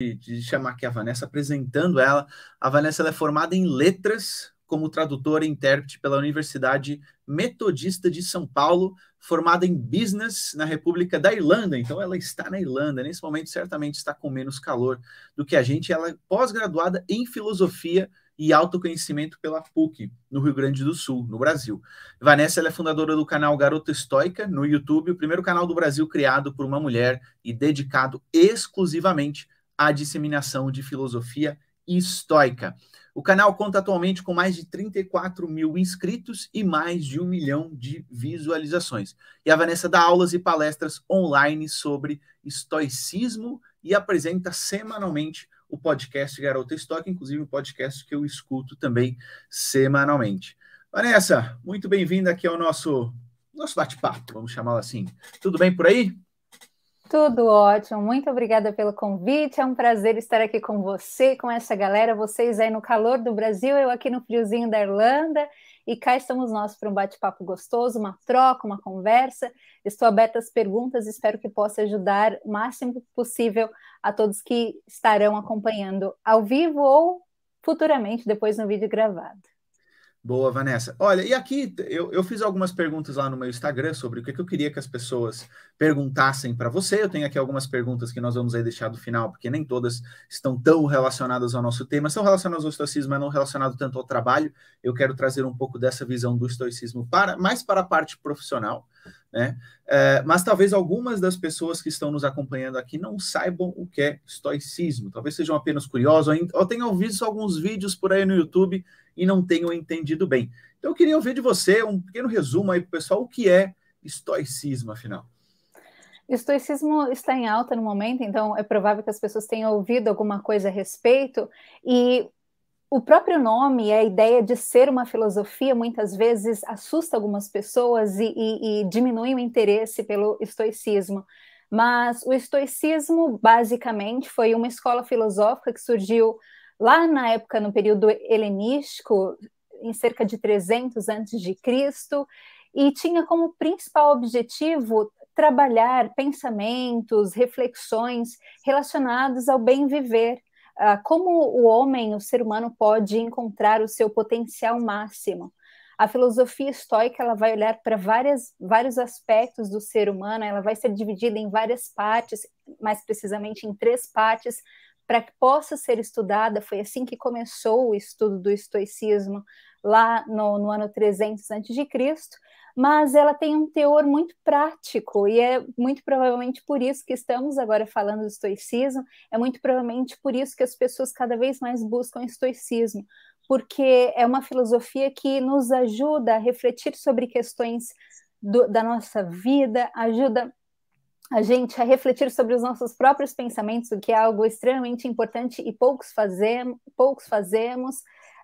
de chamar aqui a Vanessa, apresentando ela. A Vanessa é formada em letras, como tradutora e intérprete pela Universidade Metodista de São Paulo, formada em business na República da Irlanda. Então, ela está na Irlanda. Nesse momento, certamente está com menos calor do que a gente. Ela é pós-graduada em filosofia e autoconhecimento pela PUC, no Rio Grande do Sul, no Brasil. Vanessa é fundadora do canal Garota Estoica no YouTube, o primeiro canal do Brasil criado por uma mulher e dedicado exclusivamente à disseminação de filosofia estoica. O canal conta atualmente com mais de 34 mil inscritos e mais de um milhão de visualizações. E a Vanessa dá aulas e palestras online sobre estoicismo e apresenta semanalmente o podcast Garota Estoica, inclusive um podcast que eu escuto também semanalmente. Vanessa, muito bem-vinda aqui ao nosso, nosso bate-papo, vamos chamá-lo assim. Tudo bem por aí? Tudo ótimo, muito obrigada pelo convite. É um prazer estar aqui com você, com essa galera. Vocês aí no calor do Brasil, eu aqui no friozinho da Irlanda. E cá estamos nós para um bate-papo gostoso, uma troca, uma conversa. Estou aberta às perguntas, espero que possa ajudar o máximo possível a todos que estarão acompanhando ao vivo ou futuramente depois no vídeo gravado. Boa, Vanessa. Olha, e aqui eu, eu fiz algumas perguntas lá no meu Instagram sobre o que, que eu queria que as pessoas perguntassem para você. Eu tenho aqui algumas perguntas que nós vamos aí deixar do final, porque nem todas estão tão relacionadas ao nosso tema. São relacionadas ao estoicismo, mas não relacionado tanto ao trabalho. Eu quero trazer um pouco dessa visão do estoicismo para mais para a parte profissional né? É, mas talvez algumas das pessoas que estão nos acompanhando aqui não saibam o que é estoicismo, talvez sejam apenas curiosos ou, tenham visto alguns vídeos por aí no YouTube e não tenham entendido bem. Então eu queria ouvir de você um pequeno resumo aí para o pessoal o que é estoicismo, afinal. Estoicismo está em alta no momento, então é provável que as pessoas tenham ouvido alguma coisa a respeito, e o próprio nome, a ideia de ser uma filosofia, muitas vezes assusta algumas pessoas e, e, e diminui o interesse pelo estoicismo. Mas o estoicismo, basicamente, foi uma escola filosófica que surgiu lá na época, no período helenístico, em cerca de 300 antes de Cristo, e tinha como principal objetivo trabalhar pensamentos, reflexões relacionados ao bem viver, como o homem, o ser humano, pode encontrar o seu potencial máximo. A filosofia estoica ela vai olhar para vários aspectos do ser humano, ela vai ser dividida em várias partes, mais precisamente em três partes, para que possa ser estudada. Foi assim que começou o estudo do estoicismo, lá no, no ano 300 a.C., mas ela tem um teor muito prático e é muito provavelmente por isso que estamos agora falando do estoicismo, é muito provavelmente por isso que as pessoas cada vez mais buscam estoicismo, porque é uma filosofia que nos ajuda a refletir sobre questões do, da nossa vida, ajuda a gente a refletir sobre os nossos próprios pensamentos, o que é algo extremamente importante e poucos fazemos, poucos fazemos.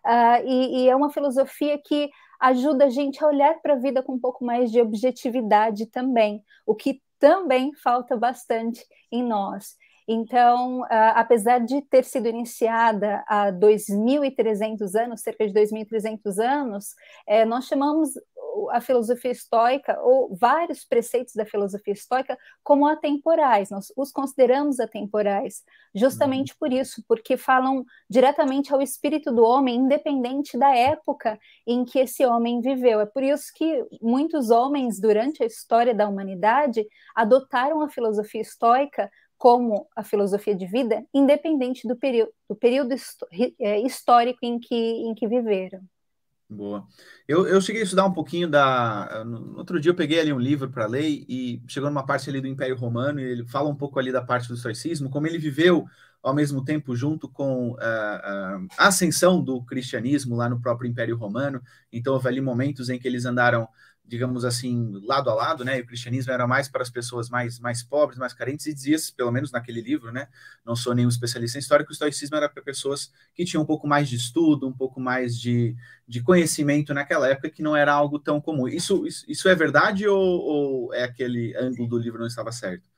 Uh, e, e, é uma filosofia que ajuda a gente a olhar para a vida com um pouco mais de objetividade também, o que também falta bastante em nós. Então, uh, apesar de ter sido iniciada há 2.300 anos, cerca de 2.300 anos, é, nós chamamos a filosofia estoica, ou vários preceitos da filosofia estoica, como atemporais. Nós os consideramos atemporais, justamente uhum. por isso, porque falam diretamente ao espírito do homem, independente da época em que esse homem viveu. É por isso que muitos homens, durante a história da humanidade, adotaram a filosofia estoica como a filosofia de vida, independente do período, do período é, histórico em que, em que viveram. Boa. Eu, eu cheguei a estudar um pouquinho da. No outro dia eu peguei ali um livro para ler e chegou numa parte ali do Império Romano e ele fala um pouco ali da parte do estoicismo, como ele viveu ao mesmo tempo junto com uh, uh, a ascensão do cristianismo lá no próprio Império Romano. Então houve ali momentos em que eles andaram digamos assim, lado a lado, né? E o cristianismo era mais para as pessoas mais, mais pobres, mais carentes, e dizia, pelo menos naquele livro, né? Não sou nenhum especialista em história, que o estoicismo era para pessoas que tinham um pouco mais de estudo, um pouco mais de, de conhecimento naquela época, que não era algo tão comum. Isso, isso, isso é verdade ou, ou é aquele ângulo do livro não estava certo?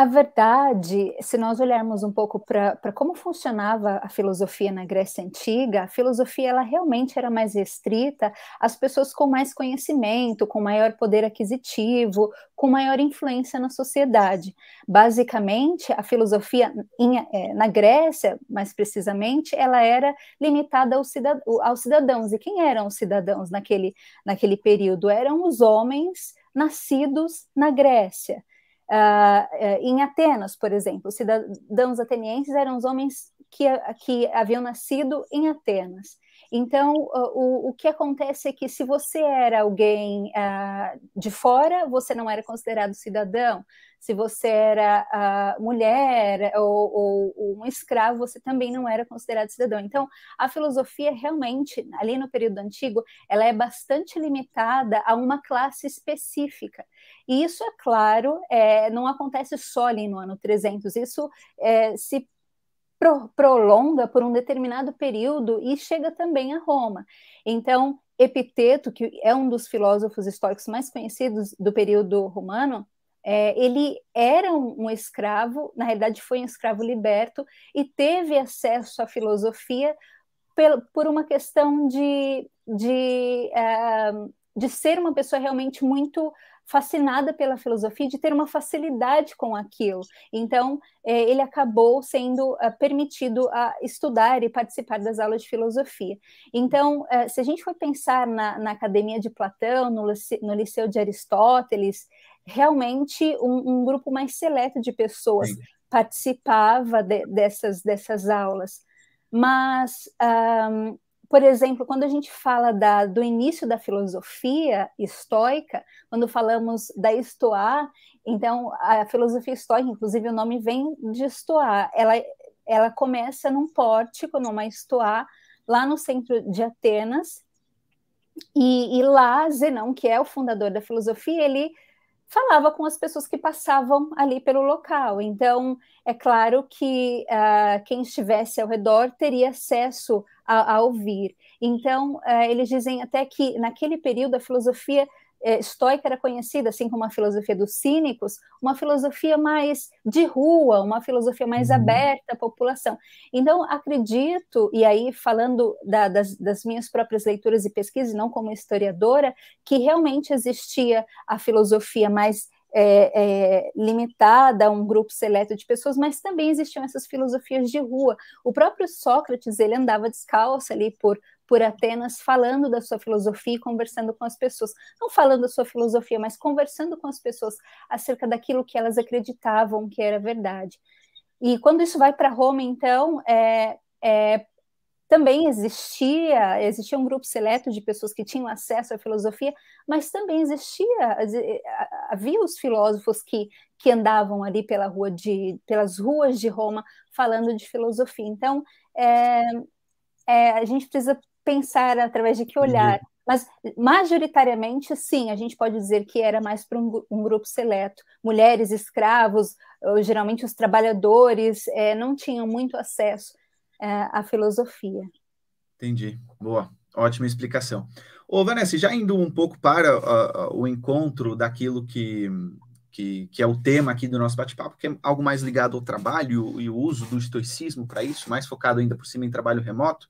A verdade, se nós olharmos um pouco para como funcionava a filosofia na Grécia Antiga, a filosofia ela realmente era mais restrita às pessoas com mais conhecimento, com maior poder aquisitivo, com maior influência na sociedade. Basicamente, a filosofia em, é, na Grécia, mais precisamente, ela era limitada aos, cidad aos cidadãos. E quem eram os cidadãos naquele, naquele período? Eram os homens nascidos na Grécia. Uh, em Atenas, por exemplo, os cidadãos atenienses eram os homens que, que haviam nascido em Atenas. Então, o, o que acontece é que se você era alguém uh, de fora, você não era considerado cidadão. Se você era uh, mulher ou, ou, ou, um escravo, você também não era considerado cidadão. Então, a filosofia realmente, ali no período antigo, ela é bastante limitada a uma classe específica. E isso, é claro, é, não acontece só ali no ano 300. Isso é, se pro, prolonga por um determinado período e chega também a Roma. Então, Epiteto, que é um dos filósofos históricos mais conhecidos do período romano, é, ele era um, um, escravo, na realidade foi um escravo liberto e teve acesso à filosofia por, por uma questão de, de, uh, de ser uma pessoa realmente muito fascinada pela filosofia, de ter uma facilidade com aquilo. Então, é, ele acabou sendo uh, permitido a estudar e participar das aulas de filosofia. Então, uh, se a gente for pensar na, na academia de Platão, no, no, liceu de Aristóteles, realmente um, um grupo mais seleto de pessoas Sim. participava de, dessas, dessas aulas. Mas um, por exemplo, quando a gente fala da, do início da filosofia estoica, quando falamos da estoar, então a filosofia estoica, inclusive o nome vem de estoar, ela, ela começa num pórtico, numa estoar, lá no centro de Atenas, e, e lá Zenão, que é o fundador da filosofia, ele falava com as pessoas que passavam ali pelo local. Então, é claro que uh, quem estivesse ao redor teria acesso a, a ouvir. Então, uh, eles dizem até que naquele período a filosofia é, estoica era conhecida, assim como a filosofia dos cínicos, uma filosofia mais de rua, uma filosofia mais uhum. aberta à população. Então, acredito, e aí falando da, das, das, minhas próprias leituras e pesquisas, não como historiadora, que realmente existia a filosofia mais é, é, limitada a um grupo seleto de pessoas, mas também existiam essas filosofias de rua. O próprio Sócrates ele andava descalço ali por por Atenas, falando da sua filosofia e conversando com as pessoas. Não falando da sua filosofia, mas conversando com as pessoas acerca daquilo que elas acreditavam que era verdade. E quando isso vai para Roma, então, é, é, também existia, existia um grupo seleto de pessoas que tinham acesso à filosofia, mas também existia, havia os filósofos que, que andavam ali pela rua de, pelas ruas de Roma falando de filosofia. Então, é, é, a gente precisa pensar através de que olhar. Uhum. Mas, majoritariamente, sim, a gente pode dizer que era mais para um, um, grupo seleto. Mulheres, escravos, ou, geralmente os trabalhadores, é, não tinham muito acesso é, à filosofia. Entendi. Boa. Ótima explicação. Ô, Vanessa, já indo um pouco para uh, uh, o encontro daquilo que, que, que, é o tema aqui do nosso bate-papo, que é algo mais ligado ao trabalho e o uso do estoicismo para isso, mais focado ainda por cima em trabalho remoto.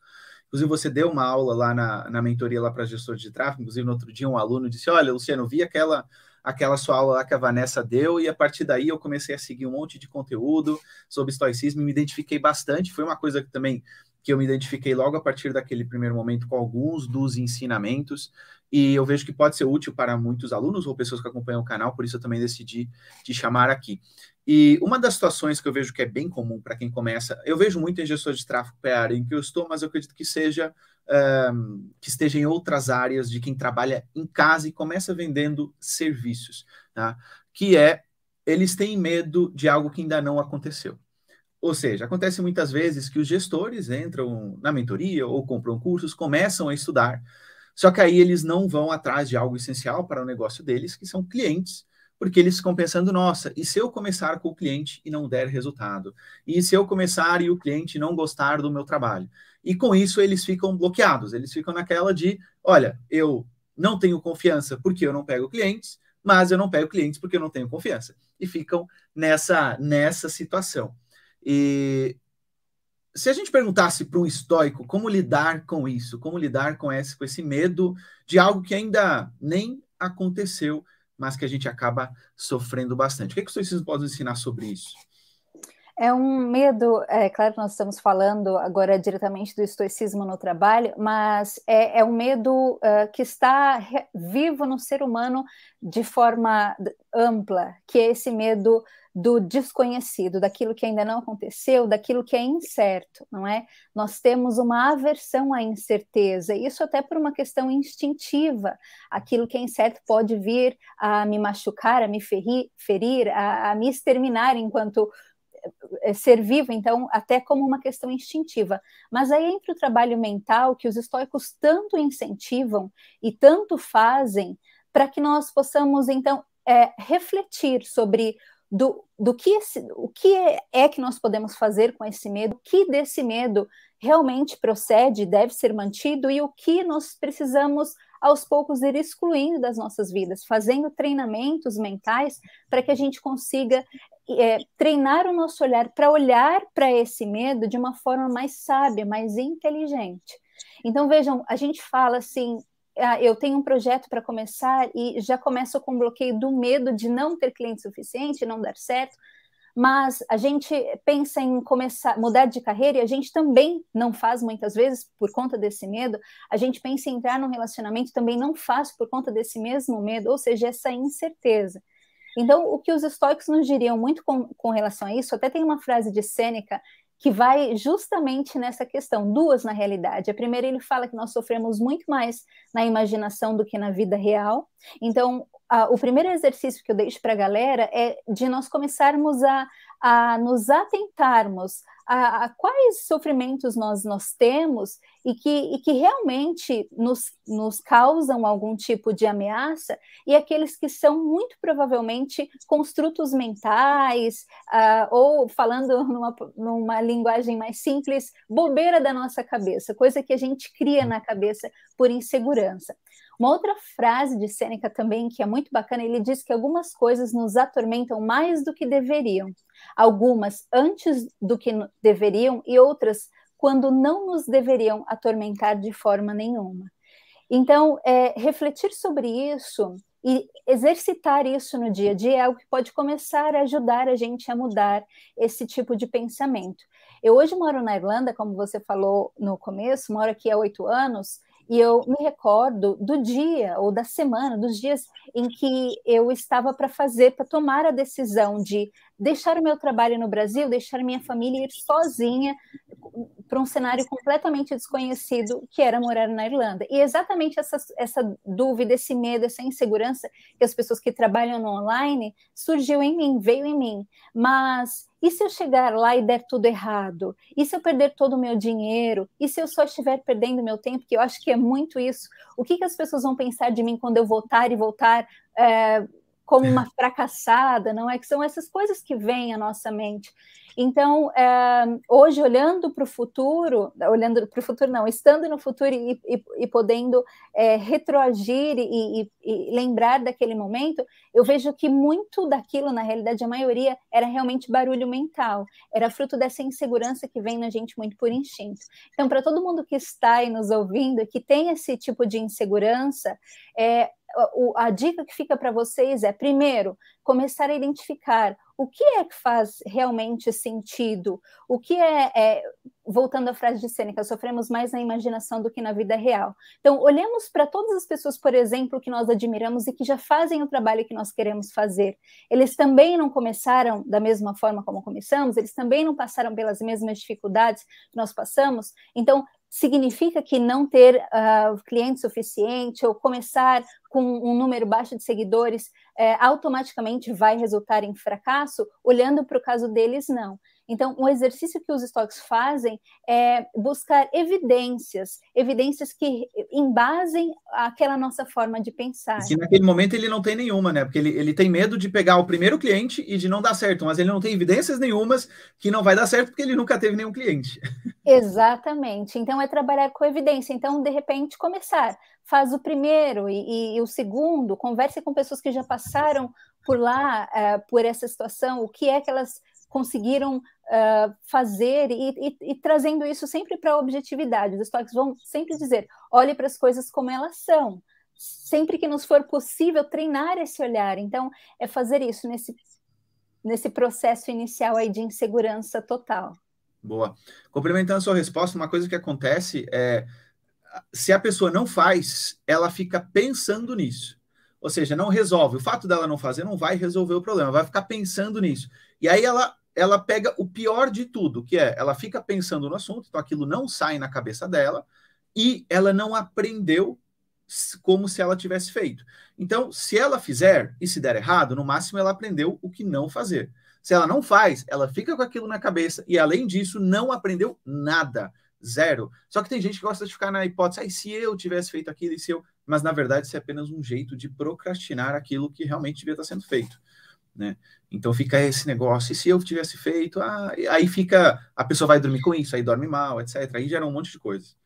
Inclusive, você deu uma aula lá na, na mentoria lá para gestores de tráfego. Inclusive, no outro dia, um aluno disse: Olha, Luciano, vi aquela, aquela sua aula lá que a Vanessa deu, e a partir daí eu comecei a seguir um monte de conteúdo sobre estoicismo e me identifiquei bastante. Foi uma coisa que também que eu me identifiquei logo a partir daquele primeiro momento com alguns dos ensinamentos e eu vejo que pode ser útil para muitos alunos ou pessoas que acompanham o canal, por isso eu também decidi te chamar aqui. E uma das situações que eu vejo que é bem comum para quem começa, eu vejo muito em gestores de tráfego para a área em que eu estou, mas eu acredito que seja um, que esteja em outras áreas de quem trabalha em casa e começa vendendo serviços, tá? que é eles têm medo de algo que ainda não aconteceu. Ou seja, acontece muitas vezes que os gestores entram na mentoria ou compram cursos, começam a estudar, só que aí eles não vão atrás de algo essencial para o negócio deles, que são clientes, porque eles ficam pensando, nossa, e se eu começar com o cliente e não der resultado? E se eu começar e o cliente não gostar do meu trabalho? E com isso eles ficam bloqueados, eles ficam naquela de, olha, eu não tenho confiança porque eu não pego clientes, mas eu não pego clientes porque eu não tenho confiança. E ficam nessa, nessa situação. E se a gente perguntasse para um estoico como lidar com isso, como lidar com esse, com esse medo de algo que ainda nem aconteceu, mas que a gente acaba sofrendo bastante. O que, é que podem ensinar sobre isso? É um medo, é claro nós estamos falando agora diretamente do estoicismo no trabalho, mas é, é um medo uh, que está vivo no ser humano de forma ampla, que é esse medo do desconhecido, daquilo que ainda não aconteceu, daquilo que é incerto, não é? Nós temos uma aversão à incerteza, isso até por uma questão instintiva. Aquilo que é incerto pode vir a me machucar, a me ferir, ferir a, a me exterminar enquanto eh, ser vivo, então, até como uma questão instintiva. Mas aí entra o trabalho mental que os estoicos tanto incentivam e tanto fazem para que nós possamos, então, é, refletir sobre do, do que esse, o que é, que nós podemos fazer com esse medo, o que desse medo realmente procede, deve ser mantido? E o que nós precisamos aos poucos ir excluindo das nossas vidas, fazendo treinamentos mentais para que a gente consiga é, treinar o nosso olhar para olhar para esse medo de uma forma mais sábia, mais inteligente. Então vejam, a gente fala assim, ah, eu tenho um projeto para começar e já começo com bloqueio do medo de não ter cliente suficiente, não dar certo, mas a gente pensa em começar, mudar de carreira e a gente também não faz muitas vezes por conta desse medo. A gente pensa em entrar num relacionamento também não faz por conta desse mesmo medo, ou seja, essa incerteza. Então, o que os estoicos nos diriam muito com, com relação a isso, até tem uma frase de Sêneca que vai justamente nessa questão, duas na realidade. A primeira, ele fala que nós sofremos muito mais na imaginação do que na vida real. Então, a, o primeiro exercício que eu deixo para a galera é de nós começarmos a, a nos atentarmos a, a, quais sofrimentos nós, nós temos e que, e que realmente nos, nos causam algum tipo de ameaça, e aqueles que são muito provavelmente construtos mentais, uh, ou falando numa, numa linguagem mais simples, bobeira da nossa cabeça, coisa que a gente cria na cabeça por insegurança. Uma outra frase de Sêneca também, que é muito bacana, ele diz que algumas coisas nos atormentam mais do que deveriam. Algumas antes do que deveriam e outras quando não nos deveriam atormentar de forma nenhuma. Então, é, refletir sobre isso e exercitar isso no dia a dia é algo que pode começar a ajudar a gente a mudar esse tipo de pensamento. Eu hoje moro na Irlanda, como você falou no começo, moro aqui há oito anos, e eu me recordo do dia ou da semana, dos dias em que eu estava para fazer, para tomar a decisão de deixar o meu trabalho no Brasil, deixar minha família ir sozinha para um cenário completamente desconhecido, que era morar na Irlanda. E exatamente essa, essa dúvida, esse medo, essa insegurança que as pessoas que trabalham no online surgiu em mim, veio em mim. Mas e se eu chegar lá e der tudo errado? E se eu perder todo o meu dinheiro? E se eu só estiver perdendo meu tempo? Que eu acho que é muito isso. O que, que as pessoas vão pensar de mim quando eu voltar e voltar é, como uma fracassada? Não é que são essas coisas que vêm à nossa mente. Então, é, hoje, olhando para o futuro, olhando para o futuro, não, estando no futuro e, e, e podendo é, retroagir e, e, lembrar daquele momento, eu vejo que muito daquilo, na realidade, a maioria, era realmente barulho mental, era fruto dessa insegurança que vem na gente muito por instinto. Então, para todo mundo que está aí nos ouvindo, que tem esse tipo de insegurança, é, a dica que fica para vocês é, primeiro, começar a identificar o que é que faz realmente sentido, o que é, é, voltando à frase de Sêneca, sofremos mais na imaginação do que na vida real. Então, olhemos para todas as pessoas, por exemplo, que nós admiramos e que já fazem o trabalho que nós queremos fazer. Eles também não começaram da mesma forma como começamos, eles também não passaram pelas mesmas dificuldades que nós passamos. Então, significa que não ter uh, cliente suficiente ou começar com um número baixo de seguidores é, automaticamente vai resultar em fracasso? Olhando para o caso deles, não. Então, um exercício que os estoques fazem é buscar evidências, evidências que embasem aquela nossa forma de pensar. E naquele momento ele não tem nenhuma, né? Porque ele, ele tem medo de pegar o primeiro cliente e de não dar certo, mas ele não tem evidências nenhumas que não vai dar certo porque ele nunca teve nenhum cliente. Exatamente. Então é trabalhar com evidência. Então, de repente, começar. Faz o primeiro e, e, e o segundo, converse com pessoas que já passaram por lá, uh, por essa situação, o que é que elas conseguiram uh, fazer e, e, e, trazendo isso sempre para a objetividade. Os estoques vão sempre dizer: olhe para as coisas como elas são. Sempre que nos for possível treinar esse olhar. Então, é fazer isso nesse, nesse processo inicial aí de insegurança total. Boa. Complementando a sua resposta, uma coisa que acontece é se a pessoa não faz, ela fica pensando nisso. Ou seja, não resolve. O fato dela não fazer não vai resolver o problema, vai ficar pensando nisso. E aí ela ela pega o pior de tudo, que é ela fica pensando no assunto, então aquilo não sai na cabeça dela e ela não aprendeu como se ela tivesse feito. Então, se ela fizer e se der errado, no máximo ela aprendeu o que não fazer. Se ela não faz, ela fica com aquilo na cabeça e, além disso, não aprendeu nada. Zero. Só que tem gente que gosta de ficar na hipótese, ah, se eu tivesse feito aquilo e se eu. Mas, na verdade, isso é apenas um jeito de procrastinar aquilo que realmente devia estar sendo feito. Né? Então fica esse negócio, e se eu tivesse feito, ah, aí fica, a pessoa vai dormir com isso, aí dorme mal, etc. Aí gera um monte de coisas.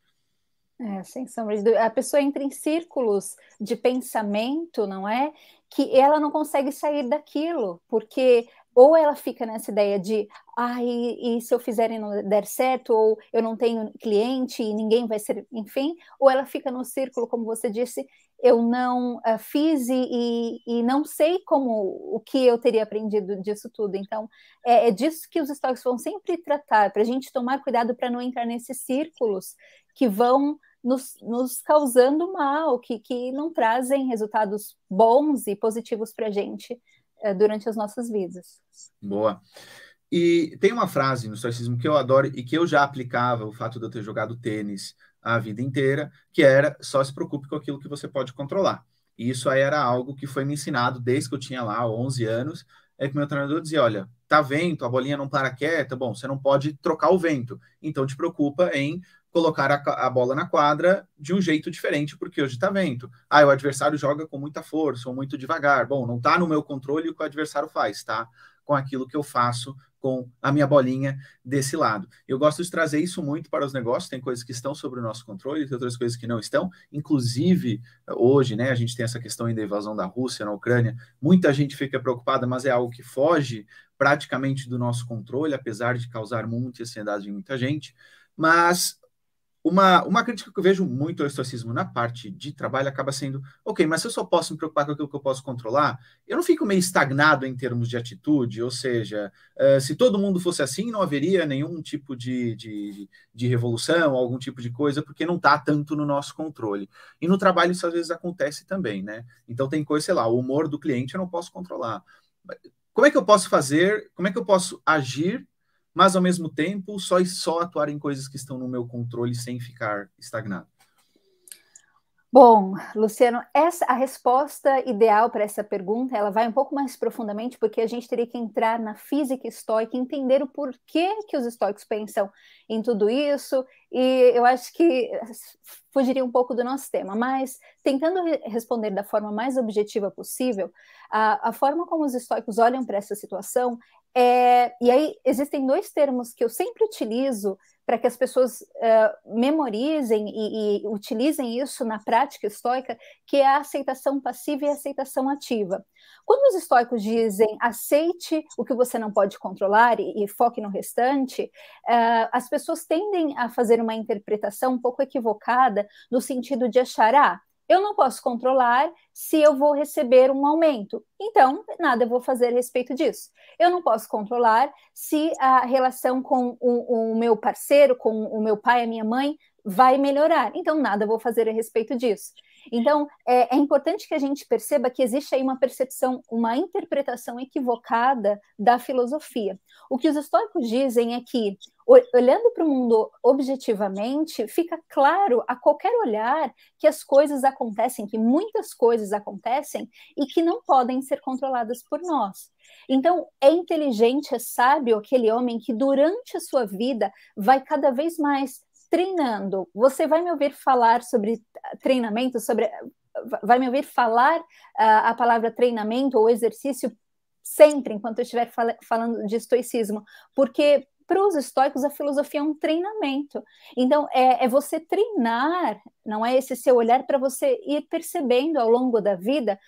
É, sem sombra de. A pessoa entra em círculos de pensamento, não é? Que ela não consegue sair daquilo, porque ou ela fica nessa ideia de, ah, e, e, se eu fizer e não der certo, ou eu não tenho cliente e ninguém vai ser, enfim, ou ela fica no círculo, como você disse, eu não uh, fiz e, e, não sei como o que eu teria aprendido disso tudo. Então, é, é disso que os estoques vão sempre tratar, para a gente tomar cuidado para não entrar nesses círculos que vão nos, nos causando mal, que, que não trazem resultados bons e positivos para a gente é, durante as nossas vidas. Boa. E tem uma frase no estoicismo que eu adoro e que eu já aplicava, o fato de eu ter jogado tênis a vida inteira, que era só se preocupe com aquilo que você pode controlar. E isso aí era algo que foi me ensinado desde que eu tinha lá 11 anos, é que meu treinador dizia, olha, tá vento, a bolinha não para quieta, bom, você não pode trocar o vento, então te preocupa em colocar a, a, bola na quadra de um jeito diferente, porque hoje está vento. Ah, o adversário joga com muita força ou muito devagar. Bom, não está no meu controle o que o adversário faz, tá? Com aquilo que eu faço com a minha bolinha desse lado. Eu gosto de trazer isso muito para os negócios, tem coisas que estão sobre o nosso controle, tem outras coisas que não estão. Inclusive, hoje, né, a gente tem essa questão da invasão da Rússia na Ucrânia. Muita gente fica preocupada, mas é algo que foge praticamente do nosso controle, apesar de causar muita ansiedade em muita gente. Mas uma, uma crítica que eu vejo muito ao estoicismo na parte de trabalho acaba sendo, ok, mas se eu só posso me preocupar com aquilo que eu posso controlar, eu não fico meio estagnado em termos de atitude, ou seja, uh, se todo mundo fosse assim, não haveria nenhum tipo de, de, de revolução, algum tipo de coisa, porque não está tanto no nosso controle. E no trabalho isso às vezes acontece também, né? Então tem coisa, sei lá, o humor do cliente eu não posso controlar. Como é que eu posso fazer, como é que eu posso agir mas ao mesmo tempo só só atuar em coisas que estão no meu controle sem ficar estagnado? Bom, Luciano, essa a resposta ideal para essa pergunta, ela vai um pouco mais profundamente, porque a gente teria que entrar na física estoica, entender o porquê que os estoicos pensam em tudo isso, e eu acho que fugiria um pouco do nosso tema, mas tentando re responder da forma mais objetiva possível, a, a forma como os estoicos olham para essa situação é, e aí existem dois termos que eu sempre utilizo para que as pessoas uh, memorizem e, e, utilizem isso na prática estoica, que é a aceitação passiva e a aceitação ativa. Quando os estoicos dizem aceite o que você não pode controlar e, e foque no restante, uh, as pessoas tendem a fazer uma interpretação um pouco equivocada no sentido de achar, ah, eu não posso controlar se eu vou receber um aumento. Então, nada eu vou fazer a respeito disso. Eu não posso controlar se a relação com o, o meu parceiro, com o meu pai, a minha mãe, vai melhorar. Então, nada eu vou fazer a respeito disso. Então, é, é, importante que a gente perceba que existe aí uma percepção, uma interpretação equivocada da filosofia. O que os estoicos dizem é que, olhando para o mundo objetivamente, fica claro a qualquer olhar que as coisas acontecem, que muitas coisas acontecem e que não podem ser controladas por nós. Então, é inteligente, é sábio aquele homem que durante a sua vida vai cada vez mais treinando. Você vai me ouvir falar sobre treinamento, sobre vai me ouvir falar uh, a palavra treinamento ou exercício sempre enquanto eu estiver fal falando de estoicismo, porque para os estoicos, a filosofia é um treinamento. Então, é, é você treinar, não é esse seu olhar para você ir percebendo ao longo da vida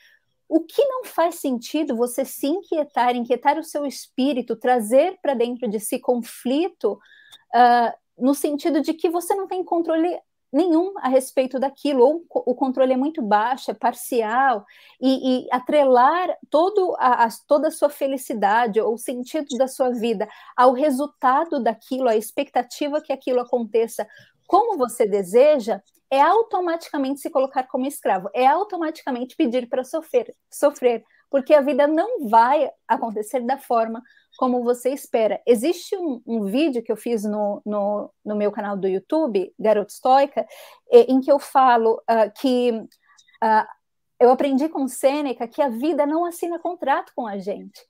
o que não faz sentido você se inquietar, inquietar o seu espírito, trazer para dentro de si conflito, uh, no sentido de que você não tem controle nenhum a respeito daquilo, ou o controle é muito baixo, é parcial, e, e atrelar todo a, a, toda a sua felicidade ou o sentido da sua vida ao resultado daquilo, à expectativa que aquilo aconteça como você deseja, é automaticamente se colocar como escravo, é automaticamente pedir para sofrer, sofrer, porque a vida não vai acontecer da forma como você espera. Existe um, um vídeo que eu fiz no, no, no, meu canal do YouTube, Garoto Stoica, em que eu falo uh, que uh, eu aprendi com Sêneca que a vida não assina contrato com a gente.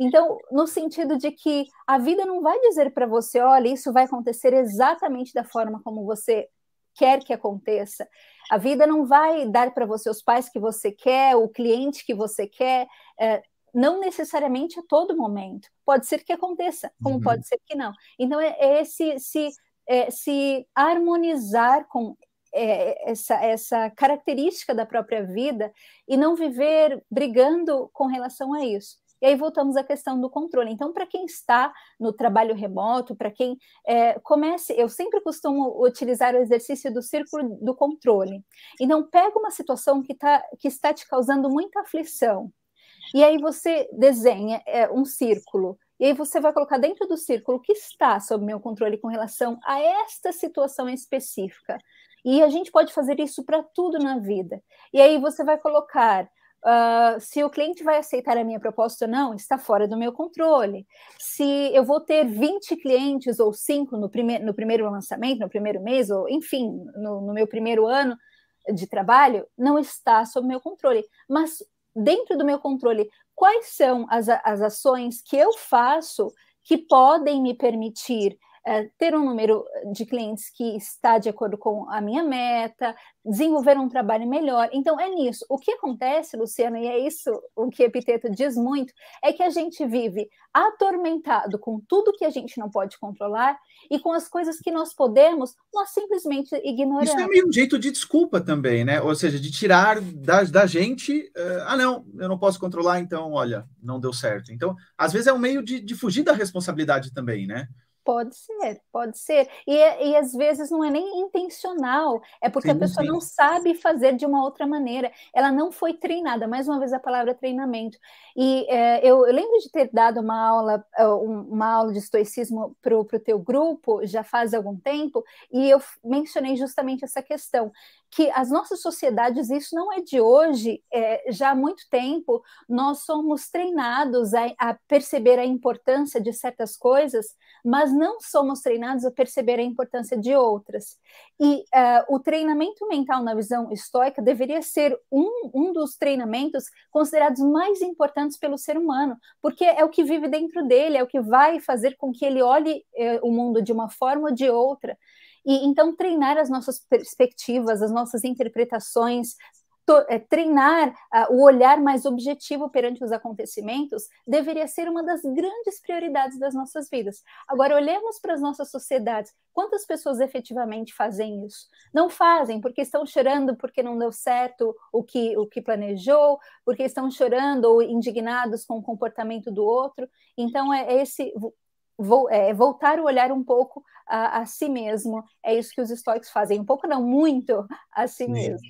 Então, no sentido de que a vida não vai dizer para você, olha, isso vai acontecer exatamente da forma como você quer que aconteça. A vida não vai dar para você os pais que você quer, o cliente que você quer, é, não necessariamente a todo momento. Pode ser que aconteça, como uhum. pode ser que não. Então, é, é esse se, é, se harmonizar com é, essa, essa característica da própria vida e não viver brigando com relação a isso. E aí voltamos à questão do controle. Então, para quem está no trabalho remoto, para quem é, comece, eu sempre costumo utilizar o exercício do círculo do controle. Então, pega uma situação que, tá, que está te causando muita aflição, e aí você desenha é, um círculo. E aí você vai colocar dentro do círculo o que está sob meu controle com relação a esta situação específica. E a gente pode fazer isso para tudo na vida. E aí você vai colocar Uh, se o cliente vai aceitar a minha proposta ou não, está fora do meu controle. Se eu vou ter 20 clientes ou 5 no, prime no primeiro lançamento, no primeiro mês, ou enfim, no, no meu primeiro ano de trabalho, não está sob meu controle. Mas dentro do meu controle, quais são as, as ações que eu faço que podem me permitir é, ter um número de clientes que está de acordo com a minha meta, desenvolver um trabalho melhor. Então, é nisso. O que acontece, Luciano, e é isso o que Epiteto diz muito, é que a gente vive atormentado com tudo que a gente não pode controlar e com as coisas que nós podemos, nós simplesmente ignoramos. Isso é meio um jeito de desculpa também, né? Ou seja, de tirar da, da gente, uh, ah, não, eu não posso controlar, então, olha, não deu certo. Então, às vezes é um meio de, de fugir da responsabilidade também, né? Pode ser, pode ser. E, e às vezes não é nem intencional, é porque sim, a pessoa sim. não sabe fazer de uma outra maneira. Ela não foi treinada, mais uma vez a palavra treinamento. E é, eu, eu, lembro de ter dado uma aula, é, uma aula de estoicismo para o teu grupo já faz algum tempo, e eu mencionei justamente essa questão que as nossas sociedades, isso não é de hoje, é, já há muito tempo, nós somos treinados a, a, perceber a importância de certas coisas, mas não somos treinados a perceber a importância de outras. E uh, o treinamento mental na visão estoica deveria ser um, um dos treinamentos considerados mais importantes pelo ser humano, porque é o que vive dentro dele, é o que vai fazer com que ele olhe eh, o mundo de uma forma ou de outra. E então treinar as nossas perspectivas, as nossas interpretações, é, treinar uh, o olhar mais objetivo perante os acontecimentos deveria ser uma das grandes prioridades das nossas vidas. Agora, olhemos para as nossas sociedades. Quantas pessoas efetivamente fazem isso? Não fazem porque estão chorando porque não deu certo o que, o que planejou, porque estão chorando ou indignados com o comportamento do outro. Então, é esse é, voltar o olhar um pouco a, a, si mesmo. É isso que os estoicos fazem, um pouco não, muito a si Sim. mesmo.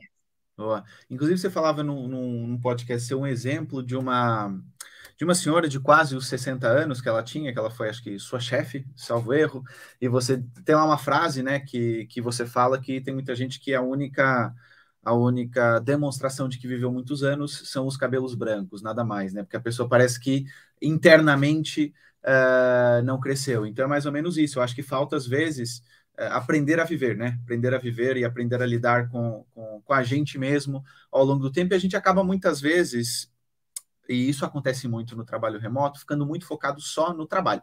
Boa. Inclusive, você falava num, num podcast ser um exemplo de uma de uma senhora de quase os 60 anos que ela tinha, que ela foi, acho que, sua chefe, salvo erro, e você tem lá uma frase, né, que, que você fala que tem muita gente que a única a única demonstração de que viveu muitos anos são os cabelos brancos, nada mais, né? Porque a pessoa parece que internamente uh, não cresceu. Então é mais ou menos isso. Eu acho que falta, às vezes, uh, aprender a viver, né? Aprender a viver e aprender a lidar com, com, com a gente mesmo ao longo do tempo. E a gente acaba muitas vezes, e isso acontece muito no trabalho remoto, ficando muito focado só no trabalho.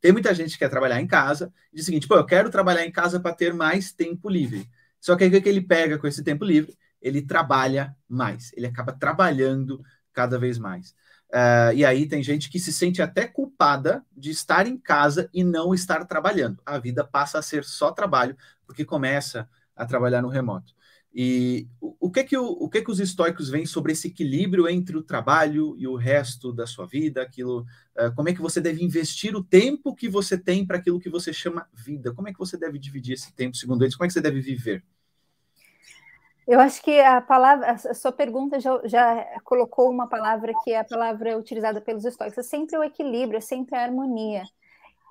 Tem muita gente que quer trabalhar em casa e diz o seguinte: pô, eu quero trabalhar em casa para ter mais tempo livre. Só que aí o que ele pega com esse tempo livre? Ele trabalha mais, ele acaba trabalhando cada vez mais. Uh, e aí tem gente que se sente até culpada de estar em casa e não estar trabalhando. A vida passa a ser só trabalho, porque começa a trabalhar no remoto. E o, o que que o, o que que os estoicos veem sobre esse equilíbrio entre o trabalho e o resto da sua vida? Aquilo, uh, como é que você deve investir o tempo que você tem para aquilo que você chama vida? Como é que você deve dividir esse tempo, segundo eles? Como é que você deve viver? Eu acho que a palavra, a sua pergunta já, já, colocou uma palavra que é a palavra utilizada pelos estoicos. É sempre o equilíbrio, é sempre a harmonia.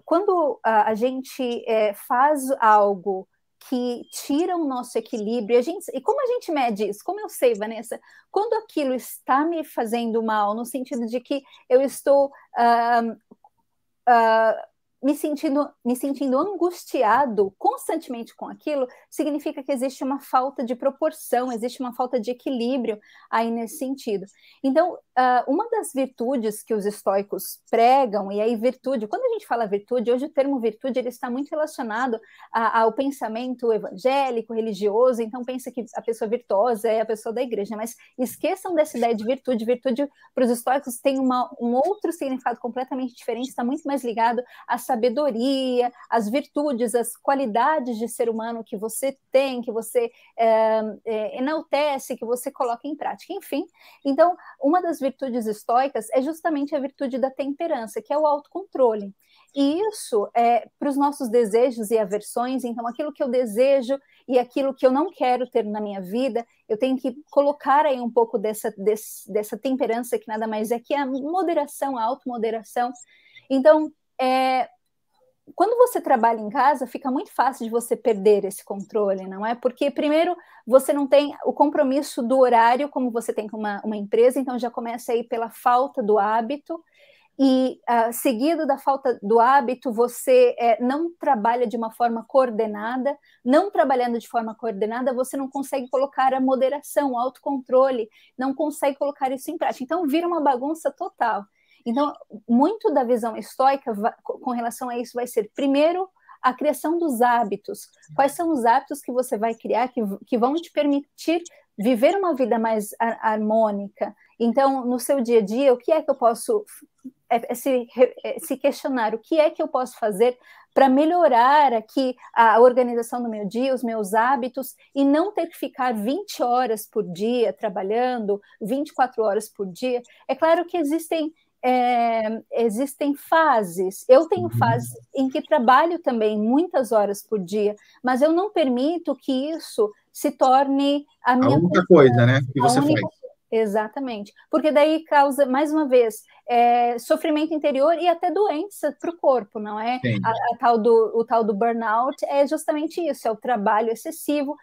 Quando a, a gente é, faz algo que tira o nosso equilíbrio. A gente, e como a gente mede isso? Como eu sei, Vanessa? Quando aquilo está me fazendo mal, no sentido de que eu estou uh, uh, me sentindo, me sentindo angustiado constantemente com aquilo, significa que existe uma falta de proporção, existe uma falta de equilíbrio aí nesse sentido. Então, uh, uma das virtudes que os estoicos pregam, e aí virtude, quando a gente fala virtude, hoje o termo virtude ele está muito relacionado ao pensamento evangélico, religioso, então pensa que a pessoa virtuosa é a pessoa da igreja, mas esqueçam dessa ideia de virtude, virtude para os estoicos tem uma, um outro significado completamente diferente, está muito mais ligado a sabedoria, as virtudes, as qualidades de ser humano que você tem, que você é, é, enaltece, que você coloca em prática. Enfim, então, uma das virtudes estoicas é justamente a virtude da temperança, que é o autocontrole. E isso é para os nossos desejos e aversões, então aquilo que eu desejo e aquilo que eu não quero ter na minha vida, eu tenho que colocar aí um pouco dessa, desse, dessa temperança, que nada mais é que a moderação, a automoderação. Então, é, quando você trabalha em casa, fica muito fácil de você perder esse controle, não é? Porque, primeiro, você não tem o compromisso do horário, como você tem com uma, uma empresa, então já começa aí pela falta do hábito, e uh, seguido da falta do hábito, você é, não trabalha de uma forma coordenada, não trabalhando de forma coordenada, você não consegue colocar a moderação, o autocontrole, não consegue colocar isso em prática. Então, vira uma bagunça total. Então, muito da visão estoica com relação a isso vai ser, primeiro, a criação dos hábitos. Quais são os hábitos que você vai criar que, que vão te permitir viver uma vida mais harmônica? Então, no seu dia a dia, o que é que eu posso é, é se, é, se questionar? O que é que eu posso fazer para melhorar aqui a organização do meu dia, os meus hábitos, e não ter que ficar 20 horas por dia trabalhando, 24 horas por dia? É claro que existem é, existem fases. Eu tenho uhum. fases em que trabalho também muitas horas por dia, mas eu não permito que isso se torne a minha. A única coisa, né? Que você única... faz. Exatamente, porque daí causa, mais uma vez, é, sofrimento interior e até doença para o corpo, não é? A, a, tal do, o tal do burnout é justamente isso, é o trabalho excessivo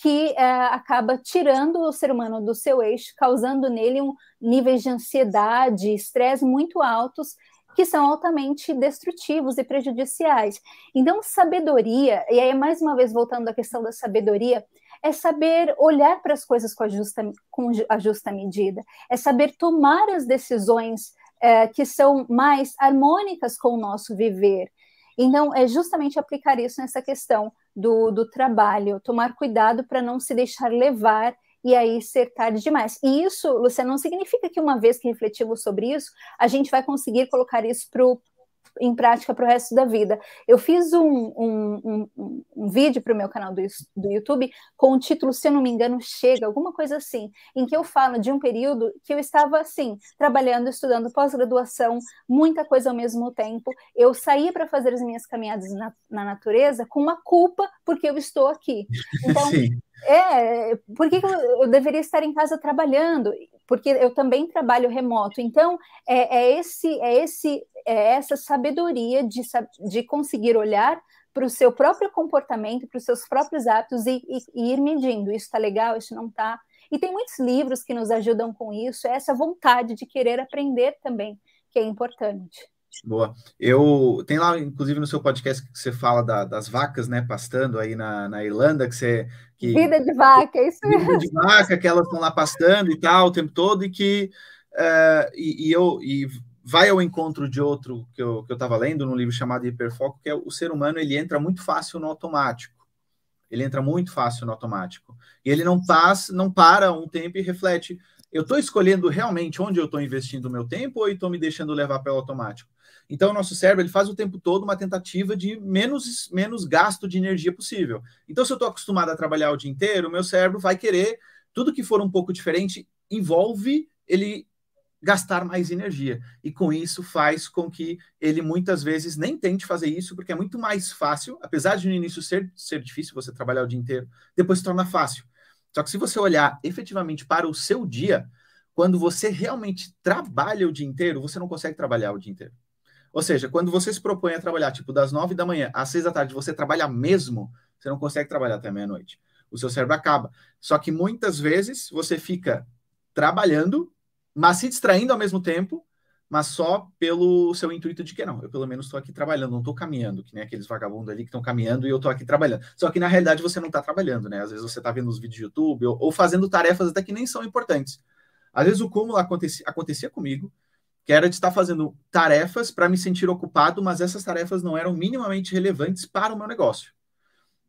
que é, acaba tirando o ser humano do seu eixo, causando nele um níveis de ansiedade, estresse muito altos, que são altamente destrutivos e prejudiciais. Então, sabedoria, e aí mais uma vez voltando à questão da sabedoria, é saber olhar para as coisas com a justa, com a justa medida, é saber tomar as decisões é, que são mais harmônicas com o nosso viver. Então, é justamente aplicar isso nessa questão do, do trabalho, tomar cuidado para não se deixar levar e aí ser tarde demais. E isso, Luciana, não significa que uma vez que refletimos sobre isso, a gente vai conseguir colocar isso em prática para o resto da vida. Eu fiz um, um, um, um vídeo para o meu canal do, do YouTube com o título, se eu não me engano, Chega, alguma coisa assim, em que eu falo de um período que eu estava assim, trabalhando, estudando pós-graduação, muita coisa ao mesmo tempo. Eu saía para fazer as minhas caminhadas na, na, natureza com uma culpa porque eu estou aqui. Então, Sim. É, por que eu deveria estar em casa trabalhando? Porque eu também trabalho remoto. Então, é, é esse, é esse é essa sabedoria de, de conseguir olhar para o seu próprio comportamento, para os seus próprios hábitos e, e, e ir medindo. Isso está legal, isso não está. E tem muitos livros que nos ajudam com isso, é essa vontade de querer aprender também, que é importante. Boa. Eu tem lá, inclusive, no seu podcast que você fala da, das vacas, né, pastando aí na, na Irlanda, que você. Que, vida de vaca, é isso mesmo. Vida de vaca, que elas estão lá pastando e tal o tempo todo, e que. Uh, e, e, eu. E vai ao encontro de outro que eu estava lendo num livro chamado Hiperfoco, que é o ser humano ele entra muito fácil no automático. Ele entra muito fácil no automático. E ele não passa, não para um tempo e reflete. Eu estou escolhendo realmente onde eu estou investindo o meu tempo ou estou me deixando levar pelo automático? Então, o nosso cérebro ele faz o tempo todo uma tentativa de menos, menos gasto de energia possível. Então, se eu estou acostumado a trabalhar o dia inteiro, o meu cérebro vai querer tudo que for um pouco diferente envolve ele gastar mais energia. E com isso faz com que ele muitas vezes nem tente fazer isso, porque é muito mais fácil, apesar de no início ser, ser difícil você trabalhar o dia inteiro, depois se torna fácil. Só que se você olhar efetivamente para o seu dia, quando você realmente trabalha o dia inteiro, você não consegue trabalhar o dia inteiro. Ou seja, quando você se propõe a trabalhar, tipo, das nove da manhã às seis da tarde, você trabalha mesmo, você não consegue trabalhar até meia-noite. O seu cérebro acaba. Só que muitas vezes você fica trabalhando, mas se distraindo ao mesmo tempo, mas só pelo seu intuito de que não, eu pelo menos estou aqui trabalhando, não estou caminhando, que nem aqueles vagabundos ali que estão caminhando e eu estou aqui trabalhando. Só que na realidade você não está trabalhando, né? Às vezes você está vendo os vídeos do YouTube ou, ou, fazendo tarefas até que nem são importantes. Às vezes o cúmulo acontecia, acontecia comigo, que era de estar fazendo tarefas para me sentir ocupado, mas essas tarefas não eram minimamente relevantes para o meu negócio.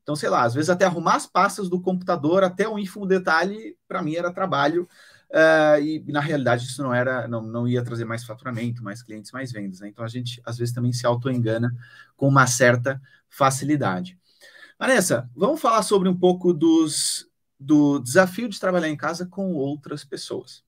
Então, sei lá, às vezes até arrumar as pastas do computador até o ínfimo detalhe, para mim era trabalho Uh, e na realidade isso não era, não, não ia trazer mais faturamento, mais clientes, mais vendas. Né? Então a gente às vezes também se auto-engana com uma certa facilidade. Vanessa, vamos falar sobre um pouco dos, do desafio de trabalhar em casa com outras pessoas.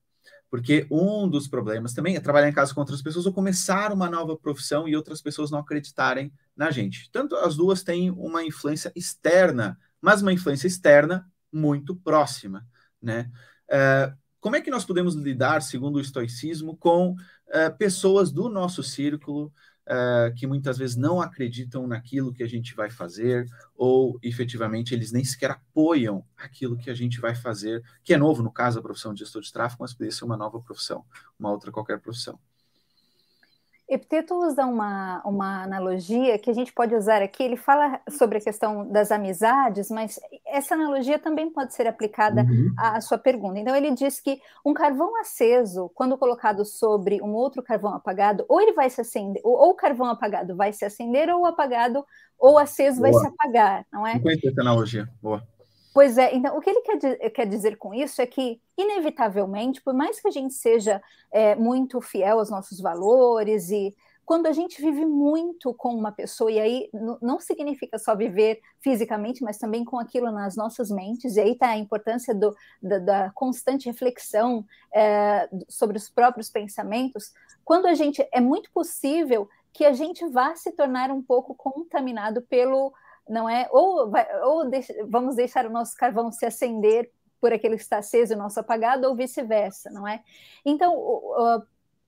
Porque um dos problemas também é trabalhar em casa com outras pessoas ou começar uma nova profissão e outras pessoas não acreditarem na gente. Tanto as duas têm uma influência externa, mas uma influência externa muito próxima, né? Uh, como é que nós podemos lidar, segundo o estoicismo, com uh, pessoas do nosso círculo uh, que muitas vezes não acreditam naquilo que a gente vai fazer, ou efetivamente eles nem sequer apoiam aquilo que a gente vai fazer, que é novo, no caso, a profissão de gestor de tráfego, mas poderia ser uma nova profissão, uma outra qualquer profissão. Epiteto usa uma, uma analogia que a gente pode usar aqui. Ele fala sobre a questão das amizades, mas essa analogia também pode ser aplicada uhum. à, à sua pergunta. Então, ele diz que um carvão aceso, quando colocado sobre um outro carvão apagado, ou ele vai se acender, ou, ou o carvão apagado vai se acender, ou o apagado ou aceso Boa. vai se apagar, não é? Não conheço essa analogia. Boa. Pois é, então o que ele quer, quer, dizer com isso é que, inevitavelmente, por mais que a gente seja é, muito fiel aos nossos valores e quando a gente vive muito com uma pessoa, e aí não significa só viver fisicamente, mas também com aquilo nas nossas mentes, e aí está a importância do, da, da, constante reflexão é, sobre os próprios pensamentos. Quando a gente. É muito possível que a gente vá se tornar um pouco contaminado pelo não é? Ou, vai, ou deixa, vamos deixar o nosso carvão se acender por aquele que está aceso e o nosso apagado, ou vice-versa, não é? Então, uh,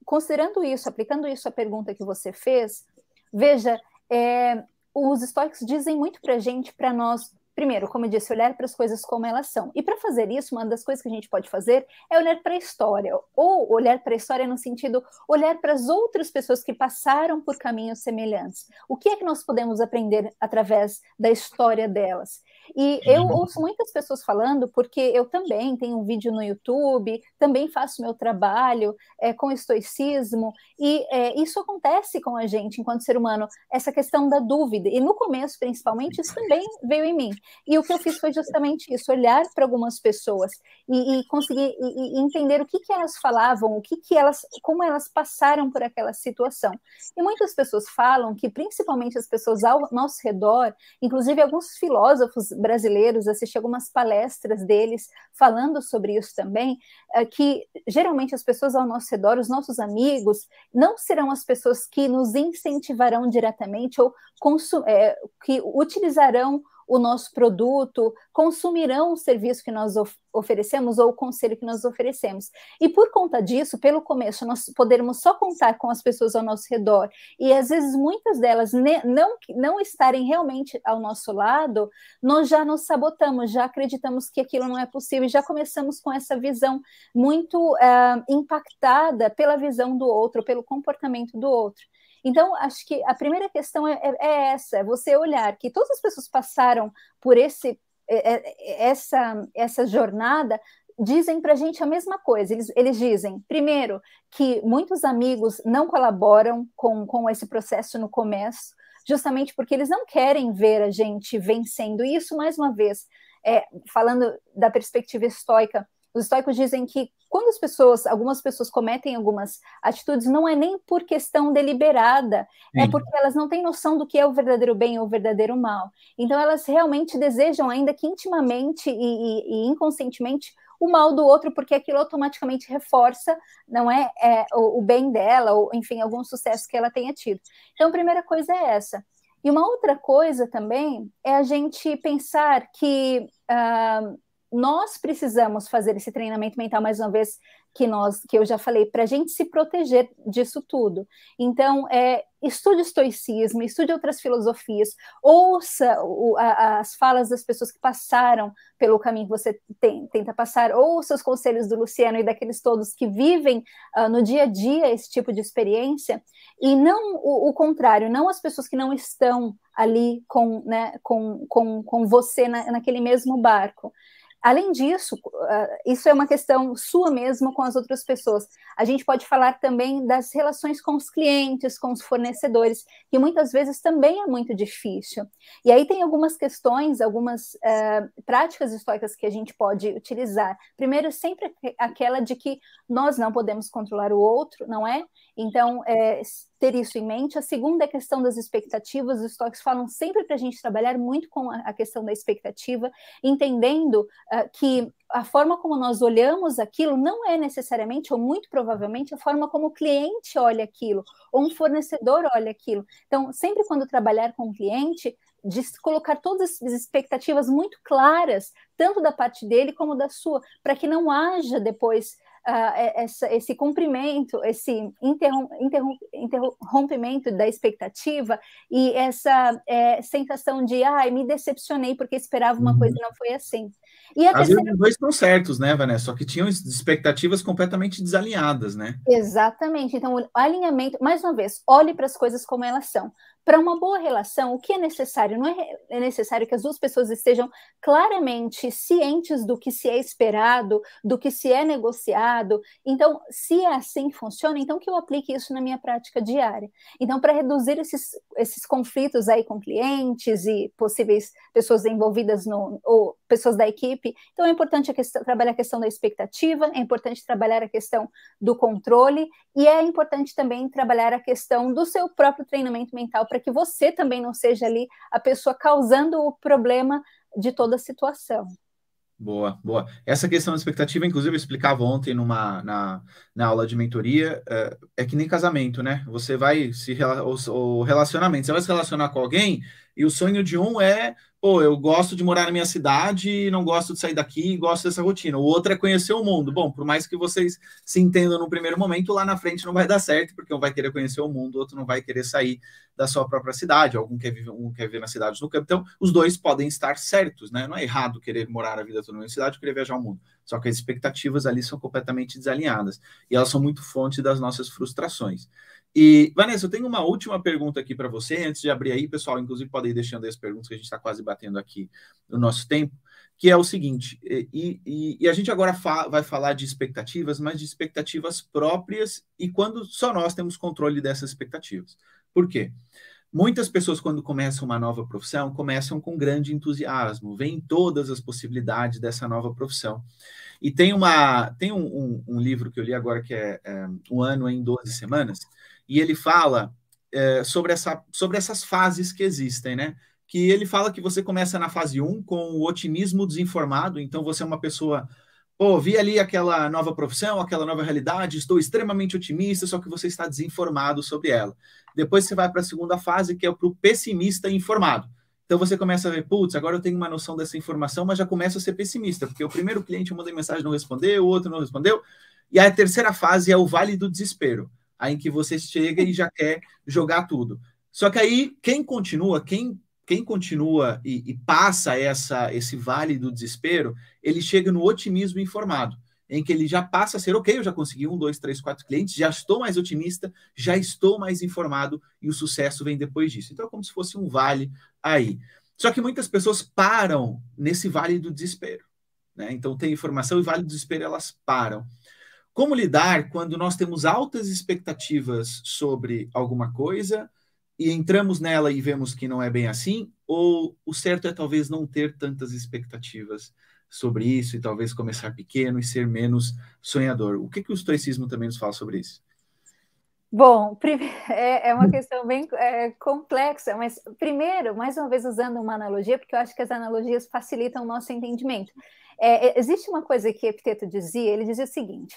considerando isso, aplicando isso à pergunta que você fez, veja, é, os estoicos dizem muito para gente, para nós primeiro, como eu disse, olhar para as coisas como elas são. E para fazer isso, uma das coisas que a gente pode fazer é olhar para a história, ou olhar para a história no sentido olhar para as outras pessoas que passaram por caminhos semelhantes. O que é que nós podemos aprender através da história delas? E eu uhum. ouço muitas pessoas falando, porque eu também tenho um vídeo no YouTube, também faço meu trabalho é, com estoicismo, e é, isso acontece com a gente enquanto ser humano, essa questão da dúvida. E no começo, principalmente, isso também veio em mim. E o que eu fiz foi justamente isso, olhar para algumas pessoas e, e conseguir e, e entender o que, que elas falavam, o que, que elas, como elas passaram por aquela situação. E muitas pessoas falam que, principalmente as pessoas ao nosso redor, inclusive alguns filósofos brasileiros, assisti algumas palestras deles falando sobre isso também, é, que geralmente as pessoas ao nosso redor, os nossos amigos, não serão as pessoas que nos incentivarão diretamente ou é, que utilizarão o nosso produto, consumirão o serviço que nós of oferecemos ou o conselho que nós oferecemos. E por conta disso, pelo começo, nós podermos só contar com as pessoas ao nosso redor e às vezes muitas delas não, não estarem realmente ao nosso lado, nós já nos sabotamos, já acreditamos que aquilo não é possível, já começamos com essa visão muito uh, impactada pela visão do outro, pelo comportamento do outro. Então, acho que a primeira questão é, é, é essa: é você olhar que todas as pessoas passaram por esse, é, é, essa, essa jornada dizem para a gente a mesma coisa. Eles, eles dizem, primeiro, que muitos amigos não colaboram com, com esse processo no começo, justamente porque eles não querem ver a gente vencendo. E isso, mais uma vez, é, falando da perspectiva estoica, os estoicos dizem que quando as pessoas, algumas pessoas cometem algumas atitudes, não é nem por questão deliberada, é Sim. é porque elas não têm noção do que é o verdadeiro bem ou o verdadeiro mal. Então elas realmente desejam, ainda que intimamente e, e, e inconscientemente, o mal do outro, porque aquilo automaticamente reforça, não é, é o, o, bem dela, ou enfim, algum sucesso que ela tenha tido. Então, a primeira coisa é essa. E uma outra coisa também é a gente pensar que uh, nós precisamos fazer esse treinamento mental mais uma vez que nós que eu já falei para a gente se proteger disso tudo. Então, é, estude estoicismo, estude outras filosofias, ouça o, a, as falas das pessoas que passaram pelo caminho que você tem, tenta passar, ouça os conselhos do Luciano e daqueles todos que vivem uh, no dia a dia esse tipo de experiência, e não o, o contrário, não as pessoas que não estão ali com, né, com, com, com você na, naquele mesmo barco. Além disso, ah, isso é uma questão sua mesmo com as outras pessoas. A gente pode falar também das relações com os clientes, com os fornecedores, que muitas vezes também é muito difícil. E aí tem algumas questões, algumas uh, práticas estoicas que a gente pode utilizar. Primeiro, sempre aquela de que nós não podemos controlar o outro, não é? Então, é, ter isso em mente. A segunda é a questão das expectativas. Os estoques falam sempre para a gente trabalhar muito com a, questão da expectativa, entendendo uh, que a forma como nós olhamos aquilo não é necessariamente, ou muito provavelmente, a forma como o cliente olha aquilo, ou um fornecedor olha aquilo. Então, sempre quando trabalhar com o cliente, de colocar todas as expectativas muito claras, tanto da parte dele como da sua, para que não haja depois uh, essa, esse cumprimento, esse interrom, interrom, interrompimento da expectativa e essa é, sensação de, ai, me decepcionei porque esperava uma uhum. coisa e não foi assim. E a Às terceira... vezes os dois estão certos, né, Vanessa? Só que tinham expectativas completamente desalinhadas, né? Exatamente. Então, o alinhamento, mais uma vez, olhe para as coisas como elas são. Para uma boa relação, o que é necessário? Não é, é necessário que as duas pessoas estejam claramente cientes do que se é esperado, do que se é negociado. Então, se é assim que funciona, então que eu aplique isso na minha prática diária. Então, para reduzir esses, esses conflitos aí com clientes e possíveis pessoas envolvidas no, ou pessoas da equipe, então é importante a questão, trabalhar a questão da expectativa, é importante trabalhar a questão do controle e é importante também trabalhar a questão do seu próprio treinamento mental para que você também não seja ali a pessoa causando o problema de toda a situação. Boa, boa. Essa questão da expectativa, inclusive, eu explicava ontem numa, na, na aula de mentoria, é, é que nem casamento, né? Você vai se o, relacionamento, você vai se relacionar com alguém e o sonho de um é pô, eu gosto de morar na minha cidade, não gosto de sair daqui, gosto dessa rotina. O outro é conhecer o mundo. Bom, por mais que vocês se entendam no primeiro momento, lá na frente não vai dar certo, porque um vai querer conhecer o mundo, o outro não vai querer sair da sua própria cidade, algum quer viver, um quer viver na cidade no campo. Então, os dois podem estar certos, né? Não é errado querer morar a vida toda na cidade, querer viajar o mundo. Só que as expectativas ali são completamente desalinhadas e elas são muito fonte das nossas frustrações. E, Vanessa, eu tenho uma última pergunta aqui para você, antes de abrir aí, pessoal, inclusive podem ir deixando as perguntas que a gente está quase batendo aqui no nosso tempo, que é o seguinte, e, e, e a gente agora fa vai falar de expectativas, mas de expectativas próprias e quando só nós temos controle dessas expectativas. Por quê? Muitas pessoas, quando começam uma nova profissão, começam com grande entusiasmo, veem todas as possibilidades dessa nova profissão. E tem, uma, tem um, um, um livro que eu li agora que é, é Um Ano em 12 Semanas, e ele fala é, sobre, essa, sobre essas fases que existem, né? Que ele fala que você começa na fase 1 com o otimismo desinformado, então você é uma pessoa, pô, vi ali aquela nova profissão, aquela nova realidade, estou extremamente otimista, só que você está desinformado sobre ela. Depois você vai para a segunda fase, que é para o pessimista informado. Então você começa a ver, putz, agora eu tenho uma noção dessa informação, mas já começa a ser pessimista, porque o primeiro cliente eu mandei mensagem não respondeu, o outro não respondeu. E a terceira fase é o vale do desespero aí em que você chega e já quer jogar tudo. Só que aí, quem continua, quem, quem continua e, e passa essa esse vale do desespero, ele chega no otimismo informado, em que ele já passa a ser, ok, eu já consegui um, dois, três, quatro clientes, já estou mais otimista, já estou mais informado e o sucesso vem depois disso. Então é como se fosse um vale aí. Só que muitas pessoas param nesse vale do desespero. Né? Então tem informação e vale do desespero, elas param. Como lidar quando nós temos altas expectativas sobre alguma coisa e entramos nela e vemos que não é bem assim, ou o certo é talvez não ter tantas expectativas sobre isso e talvez começar pequeno e ser menos sonhador. O que, que o estoicismo também nos fala sobre isso? Bom, é, é uma questão bem é, complexa, mas primeiro, mais uma vez usando uma analogia, porque eu acho que as analogias facilitam o nosso entendimento. É, é existe uma coisa que Epiteto dizia, ele dizia o seguinte,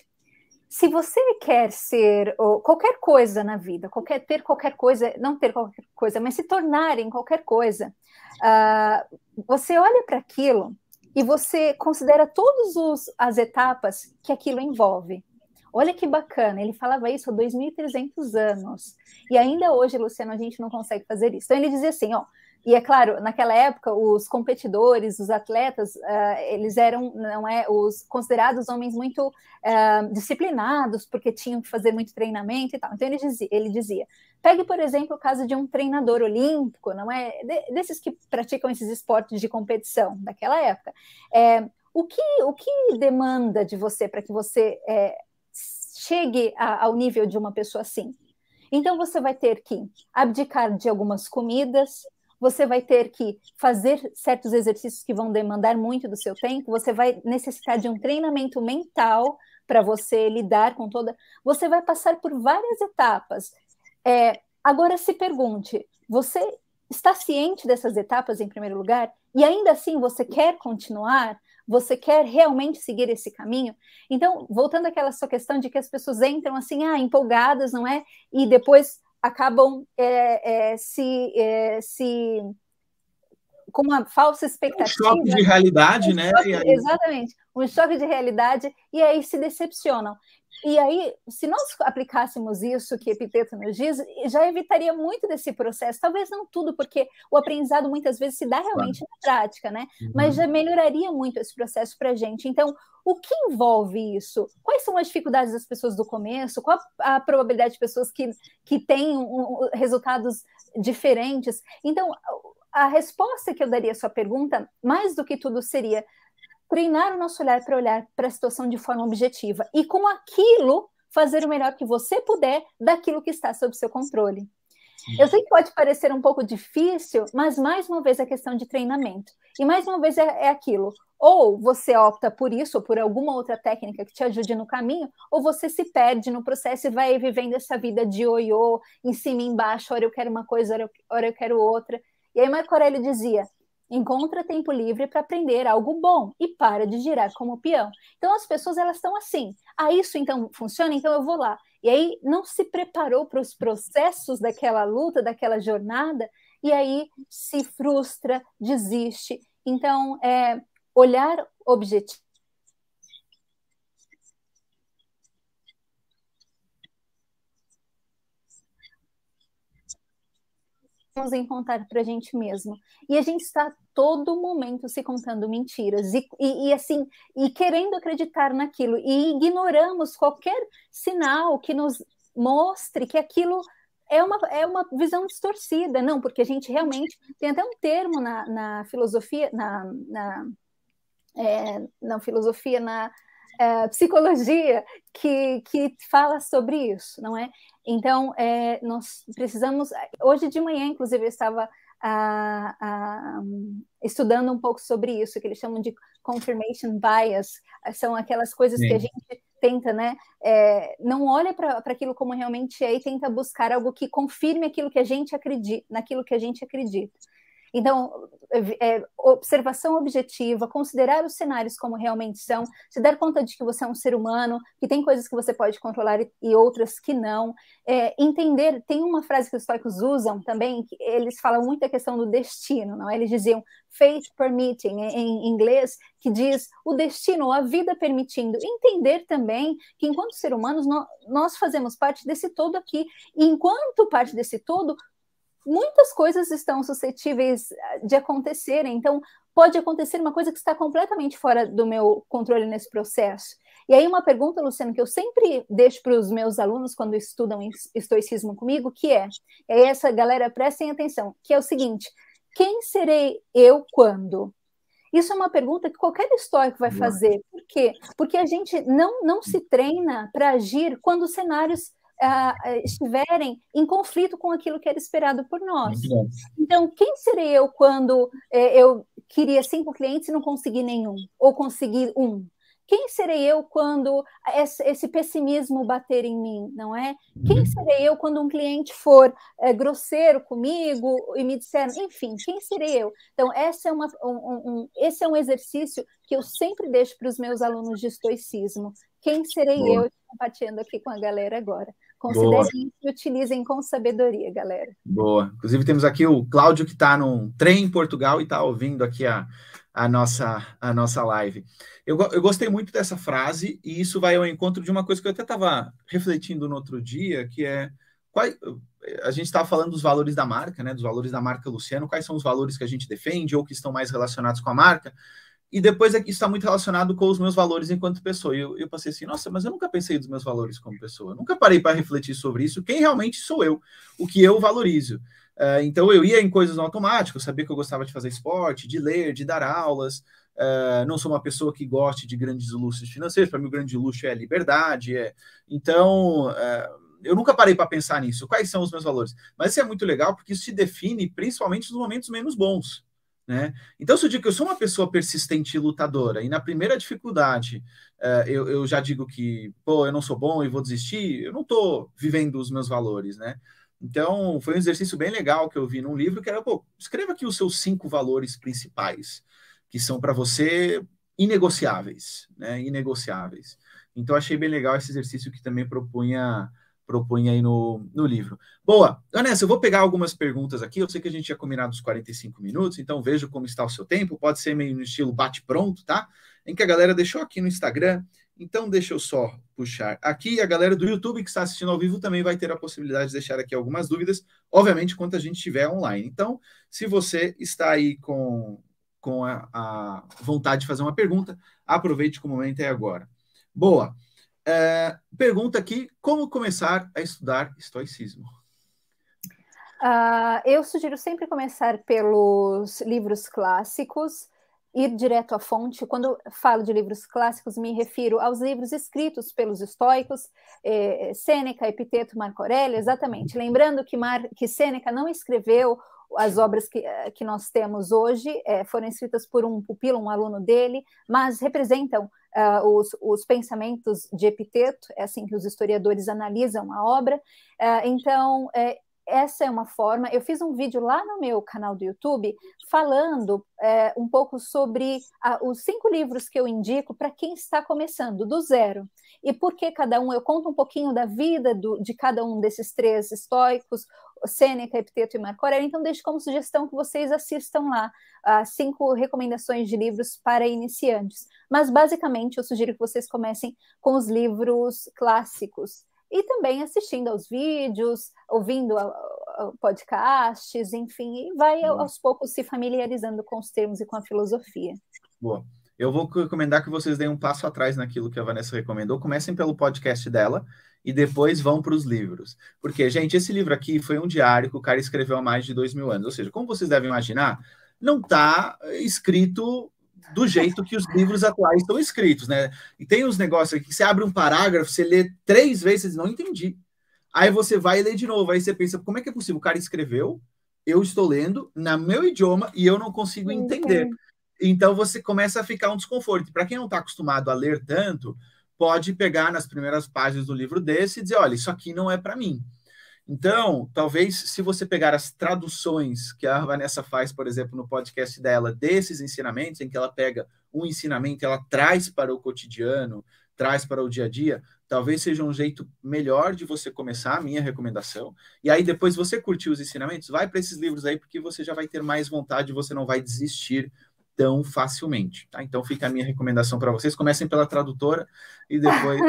se você quer ser qualquer coisa na vida, qualquer ter qualquer coisa, não ter qualquer coisa, mas se tornar em qualquer coisa, uh, você olha para aquilo e você considera todas as etapas que aquilo envolve. Olha que bacana, ele falava isso há 2.300 anos. E ainda hoje, Luciano, a gente não consegue fazer isso. Então ele dizia assim, ó, e é claro, naquela época, os competidores, os atletas, uh, eles eram não é, os considerados homens muito uh, disciplinados, porque tinham que fazer muito treinamento e tal. Então ele dizia, ele dizia, pegue, por exemplo, o caso de um treinador olímpico, não é? De, desses que praticam esses esportes de competição daquela época. É, o, que, o que demanda de você para que você é, chegue a, ao nível de uma pessoa assim. Então você vai ter que abdicar de algumas comidas, você vai ter que fazer certos exercícios que vão demandar muito do seu tempo, você vai necessitar de um treinamento mental para você lidar com toda. Você vai passar por várias etapas. É, agora se pergunte: você está ciente dessas etapas em primeiro lugar? E ainda assim você quer continuar? Você quer realmente seguir esse caminho? Então, voltando àquela sua questão de que as pessoas entram assim, ah, empolgadas, não é? E depois acabam é, é, se, é, se com uma falsa expectativa. Um choque de realidade, um né? Choque, aí... Exatamente, um choque de realidade, e aí se decepcionam. E aí, se nós aplicássemos isso que Epiteto nos diz, já evitaria muito desse processo. Talvez não tudo, porque o aprendizado muitas vezes se dá realmente claro. na prática, né? Uhum. Mas já melhoraria muito esse processo para a gente. Então, o que envolve isso? Quais são as dificuldades das pessoas do começo? Qual a probabilidade de pessoas que, que têm um, resultados diferentes? Então, a resposta que eu daria à sua pergunta, mais do que tudo, seria treinar o nosso olhar para olhar para a situação de forma objetiva e com aquilo fazer o melhor que você puder daquilo que está sob seu controle. Eu sei que pode parecer um pouco difícil, mas mais uma vez é questão de treinamento. E mais uma vez é, é aquilo: ou você opta por isso, ou por alguma outra técnica que te ajude no caminho, ou você se perde no processo e vai vivendo essa vida de ioiô, em cima e embaixo, ora eu quero uma coisa, ora eu, ora eu quero outra. E aí Marco Aurélio dizia: encontra tempo livre para aprender algo bom e para de girar como peão. Então as pessoas elas estão assim, ah, isso então funciona, então eu vou lá. E aí não se preparou para os processos daquela luta, daquela jornada, e aí se frustra, desiste. Então, é, olhar objetivo em contar para a gente mesmo. E a gente está todo momento se contando mentiras e, e, e, assim e querendo acreditar naquilo e ignoramos qualquer sinal que nos mostre que aquilo é uma, é uma visão distorcida, não, porque a gente realmente tem até um termo na, na filosofia, na, na, é, na filosofia, na é, psicologia que, que fala sobre isso, não é? Então, é, nós precisamos. Hoje de manhã, inclusive, eu estava a, a, estudando um pouco sobre isso, que eles chamam de confirmation bias, são aquelas coisas Sim. que a gente tenta, né? É, não olha para aquilo como realmente é e tenta buscar algo que confirme aquilo que a gente acredita, naquilo que a gente acredita. Então, é, observação objetiva, considerar os cenários como realmente são, se dar conta de que você é um ser humano, que tem coisas que você pode controlar e, e outras que não. É, entender, tem uma frase que os estoicos usam também, que eles falam muito a questão do destino, não é? Eles diziam fate permitting, em inglês, que diz o destino, a vida permitindo. Entender também que, enquanto ser humanos, nós fazemos parte desse todo aqui, e enquanto parte desse todo, muitas coisas estão suscetíveis eh, de acontecerem. Então, pode acontecer uma coisa que está completamente fora do meu controle nesse processo. E aí, uma pergunta, Luciano, que eu sempre deixo para os meus alunos quando estudam estoicismo comigo, que é, é essa, galera, prestem atenção, que é o seguinte: quem serei eu quando? Isso é uma pergunta que qualquer estoico vai fazer. Por quê? Porque a gente não, não se treina para agir quando os cenários uh, estiverem em conflito com aquilo que era esperado por nós. Então, quem serei eu quando uh, eu queria cinco clientes e não consegui nenhum, ou consegui um? Quem serei eu quando esse pessimismo bater em mim, não é? Quem uhum. serei eu quando um cliente for é, grosseiro comigo e me disser, enfim, quem serei eu? Então, essa é uma, um, um, esse é um exercício que eu sempre deixo para os meus alunos de estoicismo. Quem serei Boa. eu? Compartilhando aqui com a galera agora. Considerem e utilizem com sabedoria, galera. Boa. Inclusive, temos aqui o Cláudio, que está num trem em Portugal e está ouvindo aqui a, a nossa, a nossa live. Eu, eu gostei muito dessa frase, e isso vai ao encontro de uma coisa que eu até estava refletindo no outro dia, que é qual, a gente estava falando dos valores da marca, né? Dos valores da marca Luciano, quais são os valores que a gente defende ou que estão mais relacionados com a marca. E depois isso está muito relacionado com os meus valores enquanto pessoa. E eu, eu passei assim, nossa, mas eu nunca pensei dos meus valores como pessoa. Eu nunca parei para refletir sobre isso. Quem realmente sou eu? O que eu valorizo? Uh, então eu ia em coisas no automático, sabia que eu gostava de fazer esporte, de ler, de dar aulas. Uh, não sou uma pessoa que goste de grandes luxos financeiros. Para mim, o grande luxo é liberdade. É... Então, uh, eu nunca parei para pensar nisso. Quais são os meus valores? Mas isso é muito legal porque isso te define principalmente nos momentos menos bons. Né? Então, se eu digo que eu sou uma pessoa persistente e lutadora, e na primeira dificuldade eu, eu já digo que, pô, eu não sou bom e vou desistir, eu não estou vivendo os meus valores, né? Então, foi um exercício bem legal que eu vi num livro, que era, pô, escreva aqui os seus cinco valores principais, que são para você inegociáveis, né? Inegociáveis. Então, achei bem legal esse exercício que também propunha propunha aí no, no livro. Boa, Vanessa, eu vou pegar algumas perguntas aqui. Eu sei que a gente tinha combinado os 45 minutos, então vejo como está o seu tempo. Pode ser meio no estilo bate-pronto, tá? Em que a galera deixou aqui no Instagram. Então, deixa eu só puxar aqui. A galera do YouTube que está assistindo ao vivo também vai ter a possibilidade de deixar aqui algumas dúvidas, obviamente, quando a gente estiver online. Então, se você está aí com, com a, a vontade de fazer uma pergunta, aproveite que o momento é agora. Boa. É, pergunta aqui: como começar a estudar estoicismo? Uh, eu sugiro sempre começar pelos livros clássicos, ir direto à fonte. Quando falo de livros clássicos, me refiro aos livros escritos pelos estoicos, eh, Sêneca, Epiteto, Marco Aurélio, exatamente. Lembrando que, Mar, que Sêneca não escreveu as obras que, que nós temos hoje, eh, foram escritas por um pupilo, um aluno dele, mas representam uh, os, os, pensamentos de Epiteto, é assim que os historiadores analisam a obra. Uh, então, é, essa é uma forma. Eu fiz um vídeo lá no meu canal do YouTube falando é, um pouco sobre a, os cinco livros que eu indico para quem está começando do zero. E por que cada um? Eu conto um pouquinho da vida do, de cada um desses três estoicos, Sêneca, Epiteto e Marco Aurélio. Então, deixo como sugestão que vocês assistam lá as cinco recomendações de livros para iniciantes. Mas, basicamente, eu sugiro que vocês comecem com os livros clássicos e também assistindo aos vídeos, ouvindo a, a podcasts, enfim, e vai Boa. aos poucos se familiarizando com os termos e com a filosofia. Boa. Eu vou recomendar que vocês deem um passo atrás naquilo que a Vanessa recomendou. Comecem pelo podcast dela e depois vão para os livros. Porque, gente, esse livro aqui foi um diário que o cara escreveu há mais de dois mil anos. Ou seja, como vocês devem imaginar, não está escrito do jeito que os livros atuais estão escritos, né? E tem uns negócios aqui que você abre um parágrafo, você lê três vezes, não entendi. Aí você vai ler de novo, aí você pensa, como é que é possível? O cara escreveu, eu estou lendo na meu idioma e eu não consigo entender. Então você começa a ficar um desconforto. Para quem não está acostumado a ler tanto, pode pegar nas primeiras páginas do livro desse e dizer, olha, isso aqui não é para mim. Então, talvez se você pegar as traduções que a Vanessa faz, por exemplo, no podcast dela, desses ensinamentos, em que ela pega um ensinamento, ela traz para o cotidiano, traz para o dia a dia, talvez seja um jeito melhor de você começar, a minha recomendação. E aí, depois você curtir os ensinamentos, vai para esses livros aí, porque você já vai ter mais vontade, você não vai desistir tão facilmente. Tá? Então fica a minha recomendação para vocês. Comecem pela tradutora e depois.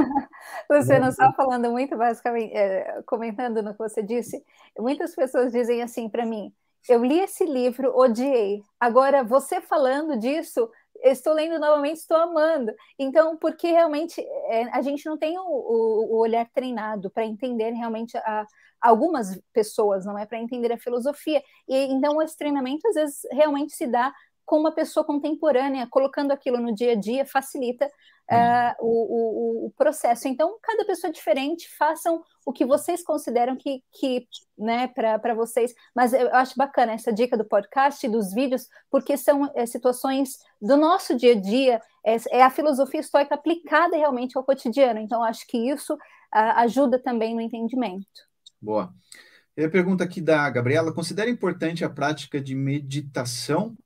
você não está falando muito, basicamente, é, comentando no que você disse. Muitas pessoas dizem assim para mim: eu li esse livro, odiei. Agora, você falando disso, estou lendo novamente, estou amando. Então, porque realmente é, a gente não tem o, o, o olhar treinado para entender realmente a, algumas pessoas, não é? Para entender a filosofia. E então esse treinamento às vezes realmente se dá com uma pessoa contemporânea, colocando aquilo no dia a dia, facilita uh, o, o, o, processo. Então, cada pessoa é diferente, façam o que vocês consideram que, que né, para vocês. Mas eu acho bacana essa dica do podcast e dos vídeos, porque são é, situações do nosso dia a dia, é, é, a filosofia estoica aplicada realmente ao cotidiano. Então, acho que isso uh, ajuda também no entendimento. Boa. E a pergunta aqui da Gabriela: considera importante a prática de meditação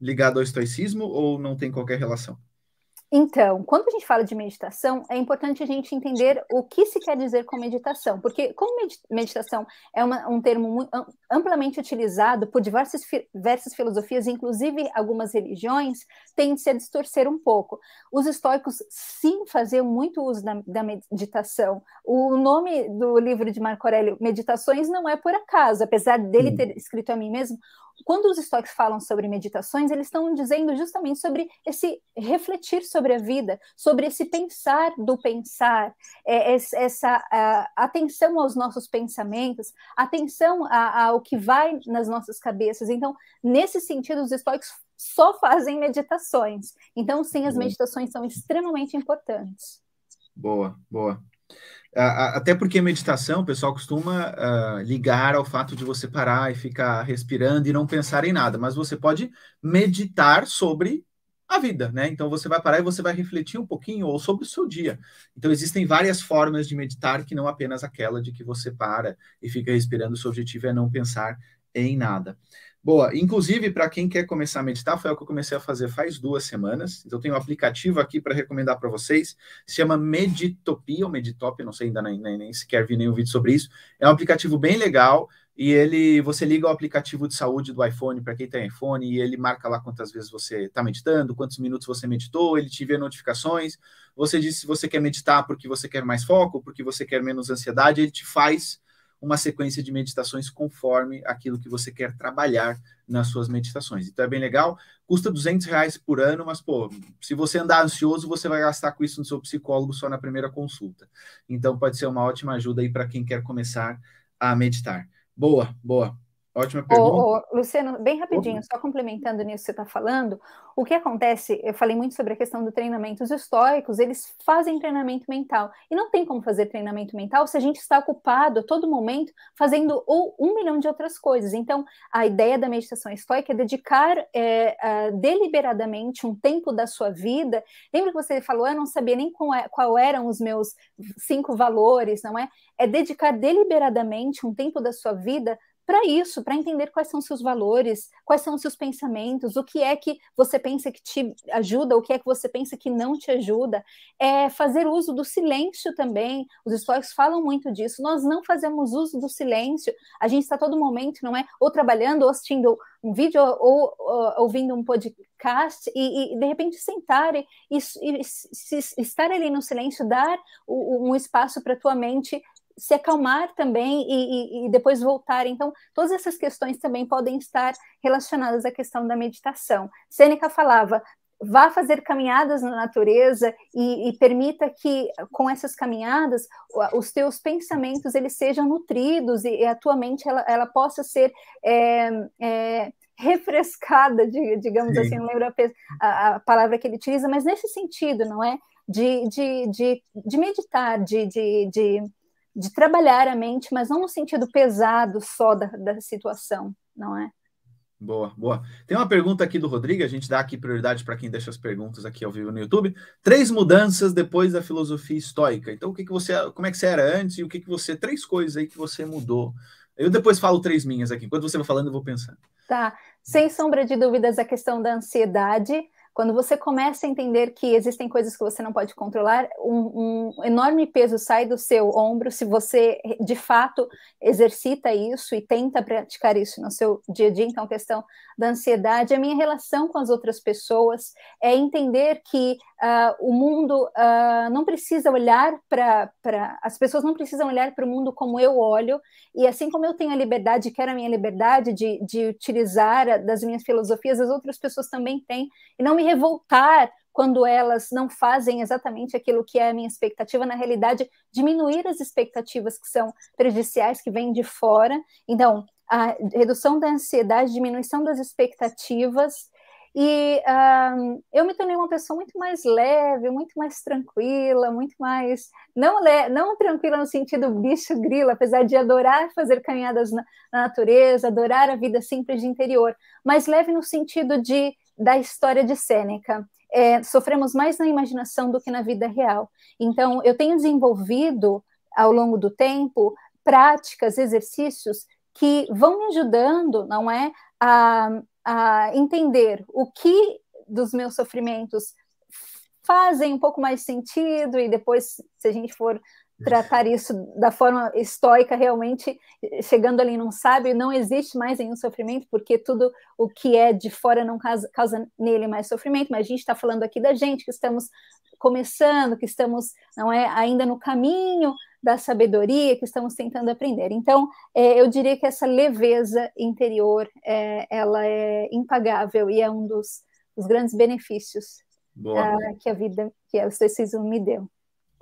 ligada ao estoicismo ou não tem qualquer relação? Então, quando a gente fala de meditação, é importante a gente entender o que se quer dizer com meditação, porque como meditação é uma, um termo amplamente utilizado por diversas, diversas filosofias, inclusive algumas religiões, tende a distorcer um pouco. Os estoicos, sim, faziam muito uso da, da meditação. O nome do livro de Marco Aurélio, Meditações, não é por acaso, apesar dele ter escrito a mim mesmo, quando os estoicos falam sobre meditações, eles estão dizendo justamente sobre esse refletir sobre a vida, sobre esse pensar do pensar, é, essa atenção aos nossos pensamentos, atenção ao que vai nas nossas cabeças. Então, nesse sentido, os estoicos só fazem meditações. Então, sim, as meditações são extremamente importantes. Boa, boa. Até porque meditação, o pessoal costuma uh, ligar ao fato de você parar e ficar respirando e não pensar em nada, mas você pode meditar sobre a vida, né? Então você vai parar e você vai refletir um pouquinho ou sobre o seu dia. Então existem várias formas de meditar que não apenas aquela de que você para e fica respirando, o seu objetivo é não pensar em nada. Boa, inclusive para quem quer começar a meditar, foi o que eu comecei a fazer faz duas semanas. Então tem um aplicativo aqui para recomendar para vocês, se chama Meditopia ou Meditop, não sei ainda nem, nem, nem sequer vi nenhum vídeo sobre isso. É um aplicativo bem legal e ele você liga o aplicativo de saúde do iPhone para quem tem iPhone e ele marca lá quantas vezes você está meditando, quantos minutos você meditou, ele te vê notificações. Você diz se você quer meditar porque você quer mais foco, porque você quer menos ansiedade, ele te faz uma sequência de meditações conforme aquilo que você quer trabalhar nas suas meditações. Então é bem legal, custa 200 reais por ano, mas pô, se você andar ansioso, você vai gastar com isso no seu psicólogo só na primeira consulta. Então pode ser uma ótima ajuda aí para quem quer começar a meditar. Boa, boa. Ótima pergunta. Ô, ô, Luciano, bem rapidinho, só complementando nisso que você está falando, o que acontece, eu falei muito sobre a questão do treinamento, os estoicos, eles fazem treinamento mental, e não tem como fazer treinamento mental se a gente está ocupado a todo momento fazendo ou um milhão de outras coisas. Então, a ideia da meditação estoica é dedicar é, deliberadamente um tempo da sua vida, lembra que você falou, eu não sabia nem qual, é, qual eram os meus cinco valores, não é? É dedicar deliberadamente um tempo da sua vida para isso, para entender quais são seus valores, quais são seus pensamentos, o que é que você pensa que te ajuda, o que é que você pensa que não te ajuda, é fazer uso do silêncio também. Os estoicos falam muito disso. Nós não fazemos uso do silêncio. A gente está todo momento, não é, ou trabalhando, ou assistindo um vídeo, ou, ou ouvindo um podcast e, e, de repente sentar e, e, e estar ali no silêncio, dar um espaço para tua mente se acalmar também e, e, e, depois voltar. Então, todas essas questões também podem estar relacionadas à questão da meditação. Sêneca falava: vá fazer caminhadas na natureza e, e, permita que com essas caminhadas os teus pensamentos eles sejam nutridos e, a tua mente ela, ela possa ser é, é, refrescada, digamos Sim. assim, não lembro a, a, palavra que ele utiliza, mas nesse sentido, não é? De, de, de, de meditar, de, de, de de trabalhar a mente, mas não no sentido pesado só da, da situação, não é? Boa, boa. Tem uma pergunta aqui do Rodrigo, a gente dá aqui prioridade para quem deixa as perguntas aqui ao vivo no YouTube. Três mudanças depois da filosofia estoica. Então, o que, que você, como é que você era antes e o que, que você, três coisas aí que você mudou. Eu depois falo três minhas aqui. Enquanto você vai falando, eu vou pensando. Tá. Sem sombra de dúvidas, a questão da ansiedade, quando você começa a entender que existem coisas que você não pode controlar, um, um, enorme peso sai do seu ombro se você de fato exercita isso e tenta praticar isso no seu dia a dia. Então, questão da ansiedade, a minha relação com as outras pessoas, é entender que uh, o mundo uh, não precisa olhar para. As pessoas não precisam olhar para o mundo como eu olho, e assim como eu tenho a liberdade, quero a minha liberdade de, de utilizar das minhas filosofias, as outras pessoas também têm, e não me revoltar quando elas não fazem exatamente aquilo que é a minha expectativa, na realidade, diminuir as expectativas que são prejudiciais, que vêm de fora. Então, a redução da ansiedade, diminuição das expectativas E eu me tornei uma pessoa muito mais leve, muito mais tranquila, muito mais. Não, não tranquila no sentido bicho grilo, apesar de adorar fazer caminhadas na, na natureza, adorar a vida simples de interior, mas leve no sentido de da história de Sêneca. É, sofremos mais na imaginação do que na vida real. Então, eu tenho desenvolvido ao longo do tempo práticas, exercícios que vão me ajudando, não é, a, a entender o que dos meus sofrimentos fazem um pouco mais sentido e depois, se a gente for tratar isso da forma estoica, realmente chegando ali não sabe, não existe mais nenhum sofrimento, porque tudo o que é de fora não causa, causa nele mais sofrimento, mas a gente está falando aqui da gente que estamos começando, que estamos não é ainda no caminho da sabedoria, que estamos tentando aprender. Então, é, eu diria que essa leveza interior, é, ela é impagável e é um dos, dos grandes benefícios uh, que a vida, que o estoicismo me deu.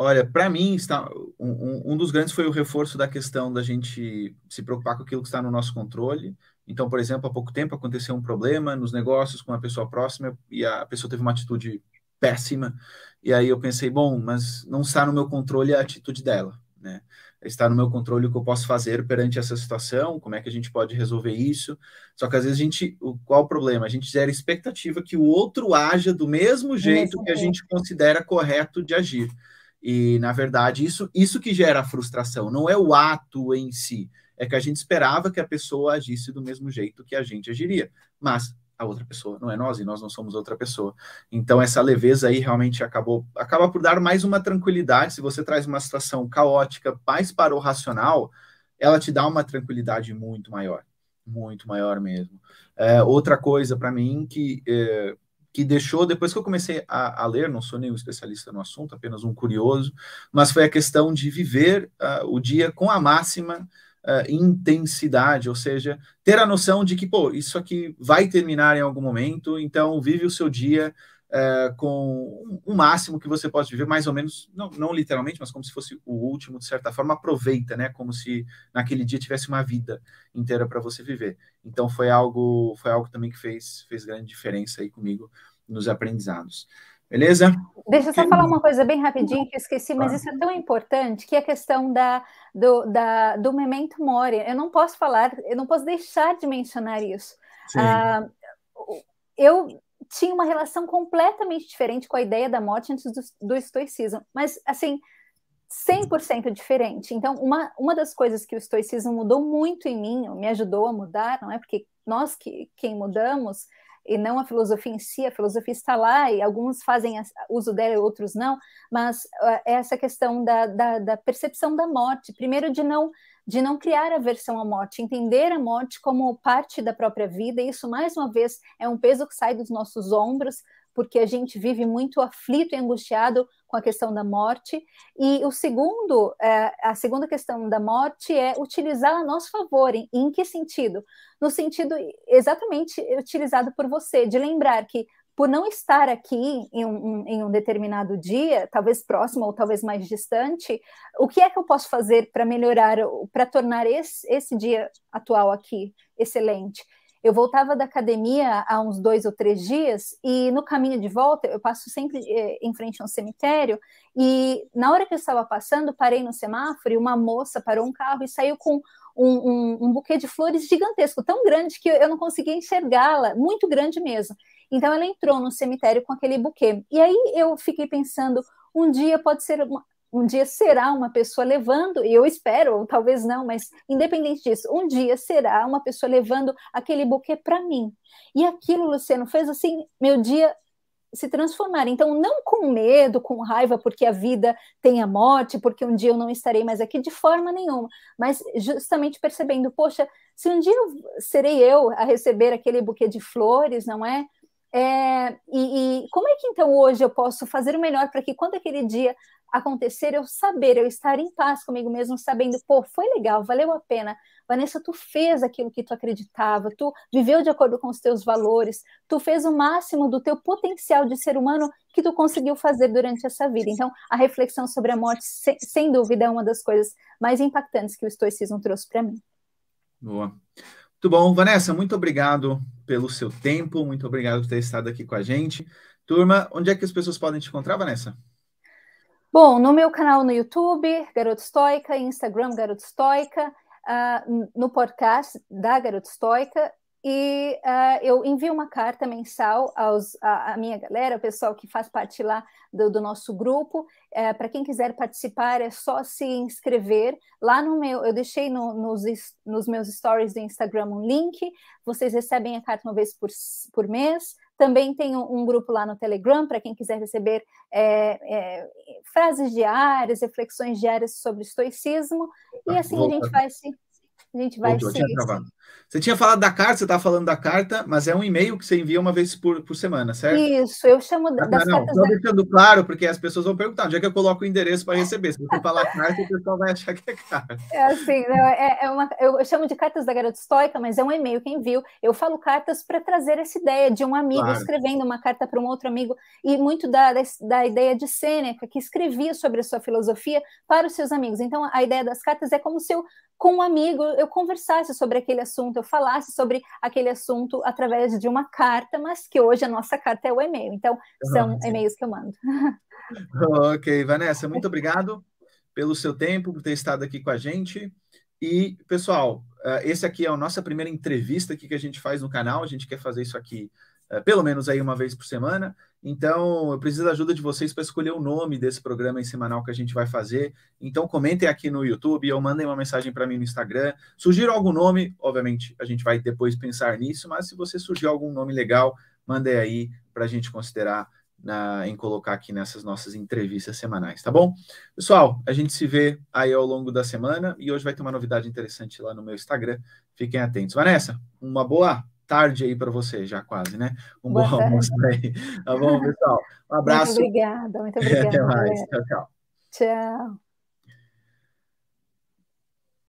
Olha, para mim, está, um, um, dos grandes foi o reforço da questão da gente se preocupar com aquilo que está no nosso controle. Então, por exemplo, há pouco tempo aconteceu um problema nos negócios com uma pessoa próxima e a pessoa teve uma atitude péssima. E aí eu pensei, bom, mas não está no meu controle a atitude dela, né? Está no meu controle o que eu posso fazer perante essa situação, como é que a gente pode resolver isso. Só que às vezes a gente, qual o problema? A gente gera expectativa que o outro haja do mesmo jeito que a gente considera correto de agir. E, na verdade, isso, isso que gera a frustração, não é o ato em si, é que a gente esperava que a pessoa agisse do mesmo jeito que a gente agiria, mas a outra pessoa não é nós e nós não somos outra pessoa. Então, essa leveza aí realmente acabou, acaba por dar mais uma tranquilidade. Se você traz uma situação caótica mais para o racional, ela te dá uma tranquilidade muito maior, muito maior mesmo. É, outra coisa para mim que é, que deixou, depois que eu comecei a, a, ler, não sou nenhum especialista no assunto, apenas um curioso, mas foi a questão de viver uh, o dia com a máxima uh, intensidade, ou seja, ter a noção de que, pô, isso aqui vai terminar em algum momento, então vive o seu dia uh, com o máximo que você pode viver, mais ou menos, não, não literalmente, mas como se fosse o último, de certa forma, aproveita, né, como se naquele dia tivesse uma vida inteira para você viver. Então foi algo, foi algo também que fez, fez grande diferença aí comigo nos aprendizados. Beleza? Deixa eu só falar uma coisa bem rapidinho que eu esqueci, mas isso é tão importante, que é a questão da, do, da, do memento mori. Eu não posso falar, eu não posso deixar de mencionar isso. Ah, eu tinha uma relação completamente diferente com a ideia da morte antes do, do estoicismo, mas assim, 100% diferente. Então, uma, uma das coisas que o estoicismo mudou muito em mim, me ajudou a mudar, não é? Porque nós que quem mudamos, e não a filosofia em si, a filosofia está lá e alguns fazem uso dela outros não, mas uh, essa questão da, da, da, percepção da morte, primeiro de não de não criar aversão à morte, entender a morte como parte da própria vida, e isso mais uma vez é um peso que sai dos nossos ombros, porque a gente vive muito aflito e angustiado com a questão da morte. E o segundo, é, a segunda questão da morte é utilizar a nosso favor. Em, em que sentido? No sentido exatamente utilizado por você, de lembrar que por não estar aqui em um, em um, determinado dia, talvez próximo ou talvez mais distante, o que é que eu posso fazer para melhorar, para tornar esse, esse dia atual aqui excelente? Eu voltava da academia há uns dois ou três dias e no caminho de volta eu passo sempre eh, em frente a um cemitério e na hora que eu estava passando parei no semáforo e uma moça parou um carro e saiu com um, um, um buquê de flores gigantesco, tão grande que eu não conseguia enxergá-la, muito grande mesmo. Então ela entrou no cemitério com aquele buquê. E aí eu fiquei pensando, um dia pode ser um dia será uma pessoa levando, e eu espero, ou talvez não, mas independente disso, um dia será uma pessoa levando aquele buquê para mim. E aquilo, Luciano, fez assim meu dia se transformar. Então, não com medo, com raiva, porque a vida tem a morte, porque um dia eu não estarei mais aqui, de forma nenhuma, mas justamente percebendo, poxa, se um dia serei eu a receber aquele buquê de flores, não é? É, e, e, como é que então hoje eu posso fazer o melhor para que quando aquele dia acontecer, eu saber, eu estar em paz comigo mesmo, sabendo, pô, foi legal, valeu a pena. Vanessa, tu fez aquilo que tu acreditava, tu viveu de acordo com os teus valores, tu fez o máximo do teu potencial de ser humano que tu conseguiu fazer durante essa vida. Então, a reflexão sobre a morte, sem, sem dúvida, é uma das coisas mais impactantes que o estoicismo trouxe para mim. Boa. Muito bom. Vanessa, muito obrigado pelo seu tempo, muito obrigado por ter estado aqui com a gente. Turma, onde é que as pessoas podem te encontrar, Vanessa? Bom, no meu canal no YouTube, Garoto Estoica, Instagram, Garoto Estoica, uh, no podcast da Garoto Estoica, e uh, eu envio uma carta mensal aos, a, a, minha galera, o pessoal que faz parte lá do, do nosso grupo. Uh, Para quem quiser participar, é só se inscrever. Lá no meu, eu deixei no, nos, nos meus stories do Instagram um link. Vocês recebem a carta uma vez por, por mês. Também tem um, grupo lá no Telegram para quem quiser receber é, é, frases diárias, reflexões diárias sobre estoicismo. E assim a gente vai se a gente vai Voltou, ser. Você tinha falado da carta, você estava falando da carta, mas é um e-mail que você envia uma vez por, por semana, certo? Isso, eu chamo ah, das não, cartas. Não, deixando claro, porque as pessoas vão perguntar onde é que eu coloco o endereço para receber. Se você falar carta, o pessoal vai achar que é carta. É assim, é, é uma, eu chamo de cartas da garota estoica, mas é um e-mail que envio. Eu falo cartas para trazer essa ideia de um amigo claro. escrevendo uma carta para um outro amigo, e muito da, da ideia de Sêneca, que escrevia sobre a sua filosofia para os seus amigos. Então, a ideia das cartas é como se eu, com um amigo, eu conversasse sobre aquele assunto eu falasse sobre aquele assunto através de uma carta, mas que hoje a nossa carta é o e-mail. Então, são e-mails que eu mando. ok, Vanessa, muito obrigado pelo seu tempo, por ter estado aqui com a gente. E, pessoal, eh, esse aqui é a nossa primeira entrevista que a gente faz no canal. A gente quer fazer isso aqui pelo menos aí uma vez por semana. Então, eu preciso da ajuda de vocês para escolher o nome desse programa em semanal que a gente vai fazer. Então, comentem aqui no YouTube ou mandem uma mensagem para mim no Instagram. Surgiram algum nome, obviamente, a gente vai depois pensar nisso, mas se você surgiu algum nome legal, mandem aí para a gente considerar na, em colocar aqui nessas nossas entrevistas semanais, tá bom? Pessoal, a gente se vê aí ao longo da semana e hoje vai ter uma novidade interessante lá no meu Instagram. Fiquem atentos. Vanessa, uma boa tarde aí para você, já quase, né? Um Boa bom tarde. almoço aí. Tá bom, pessoal? Um abraço. Muito obrigada, muito obrigada. Até mais. Tchau, tchau. Tchau.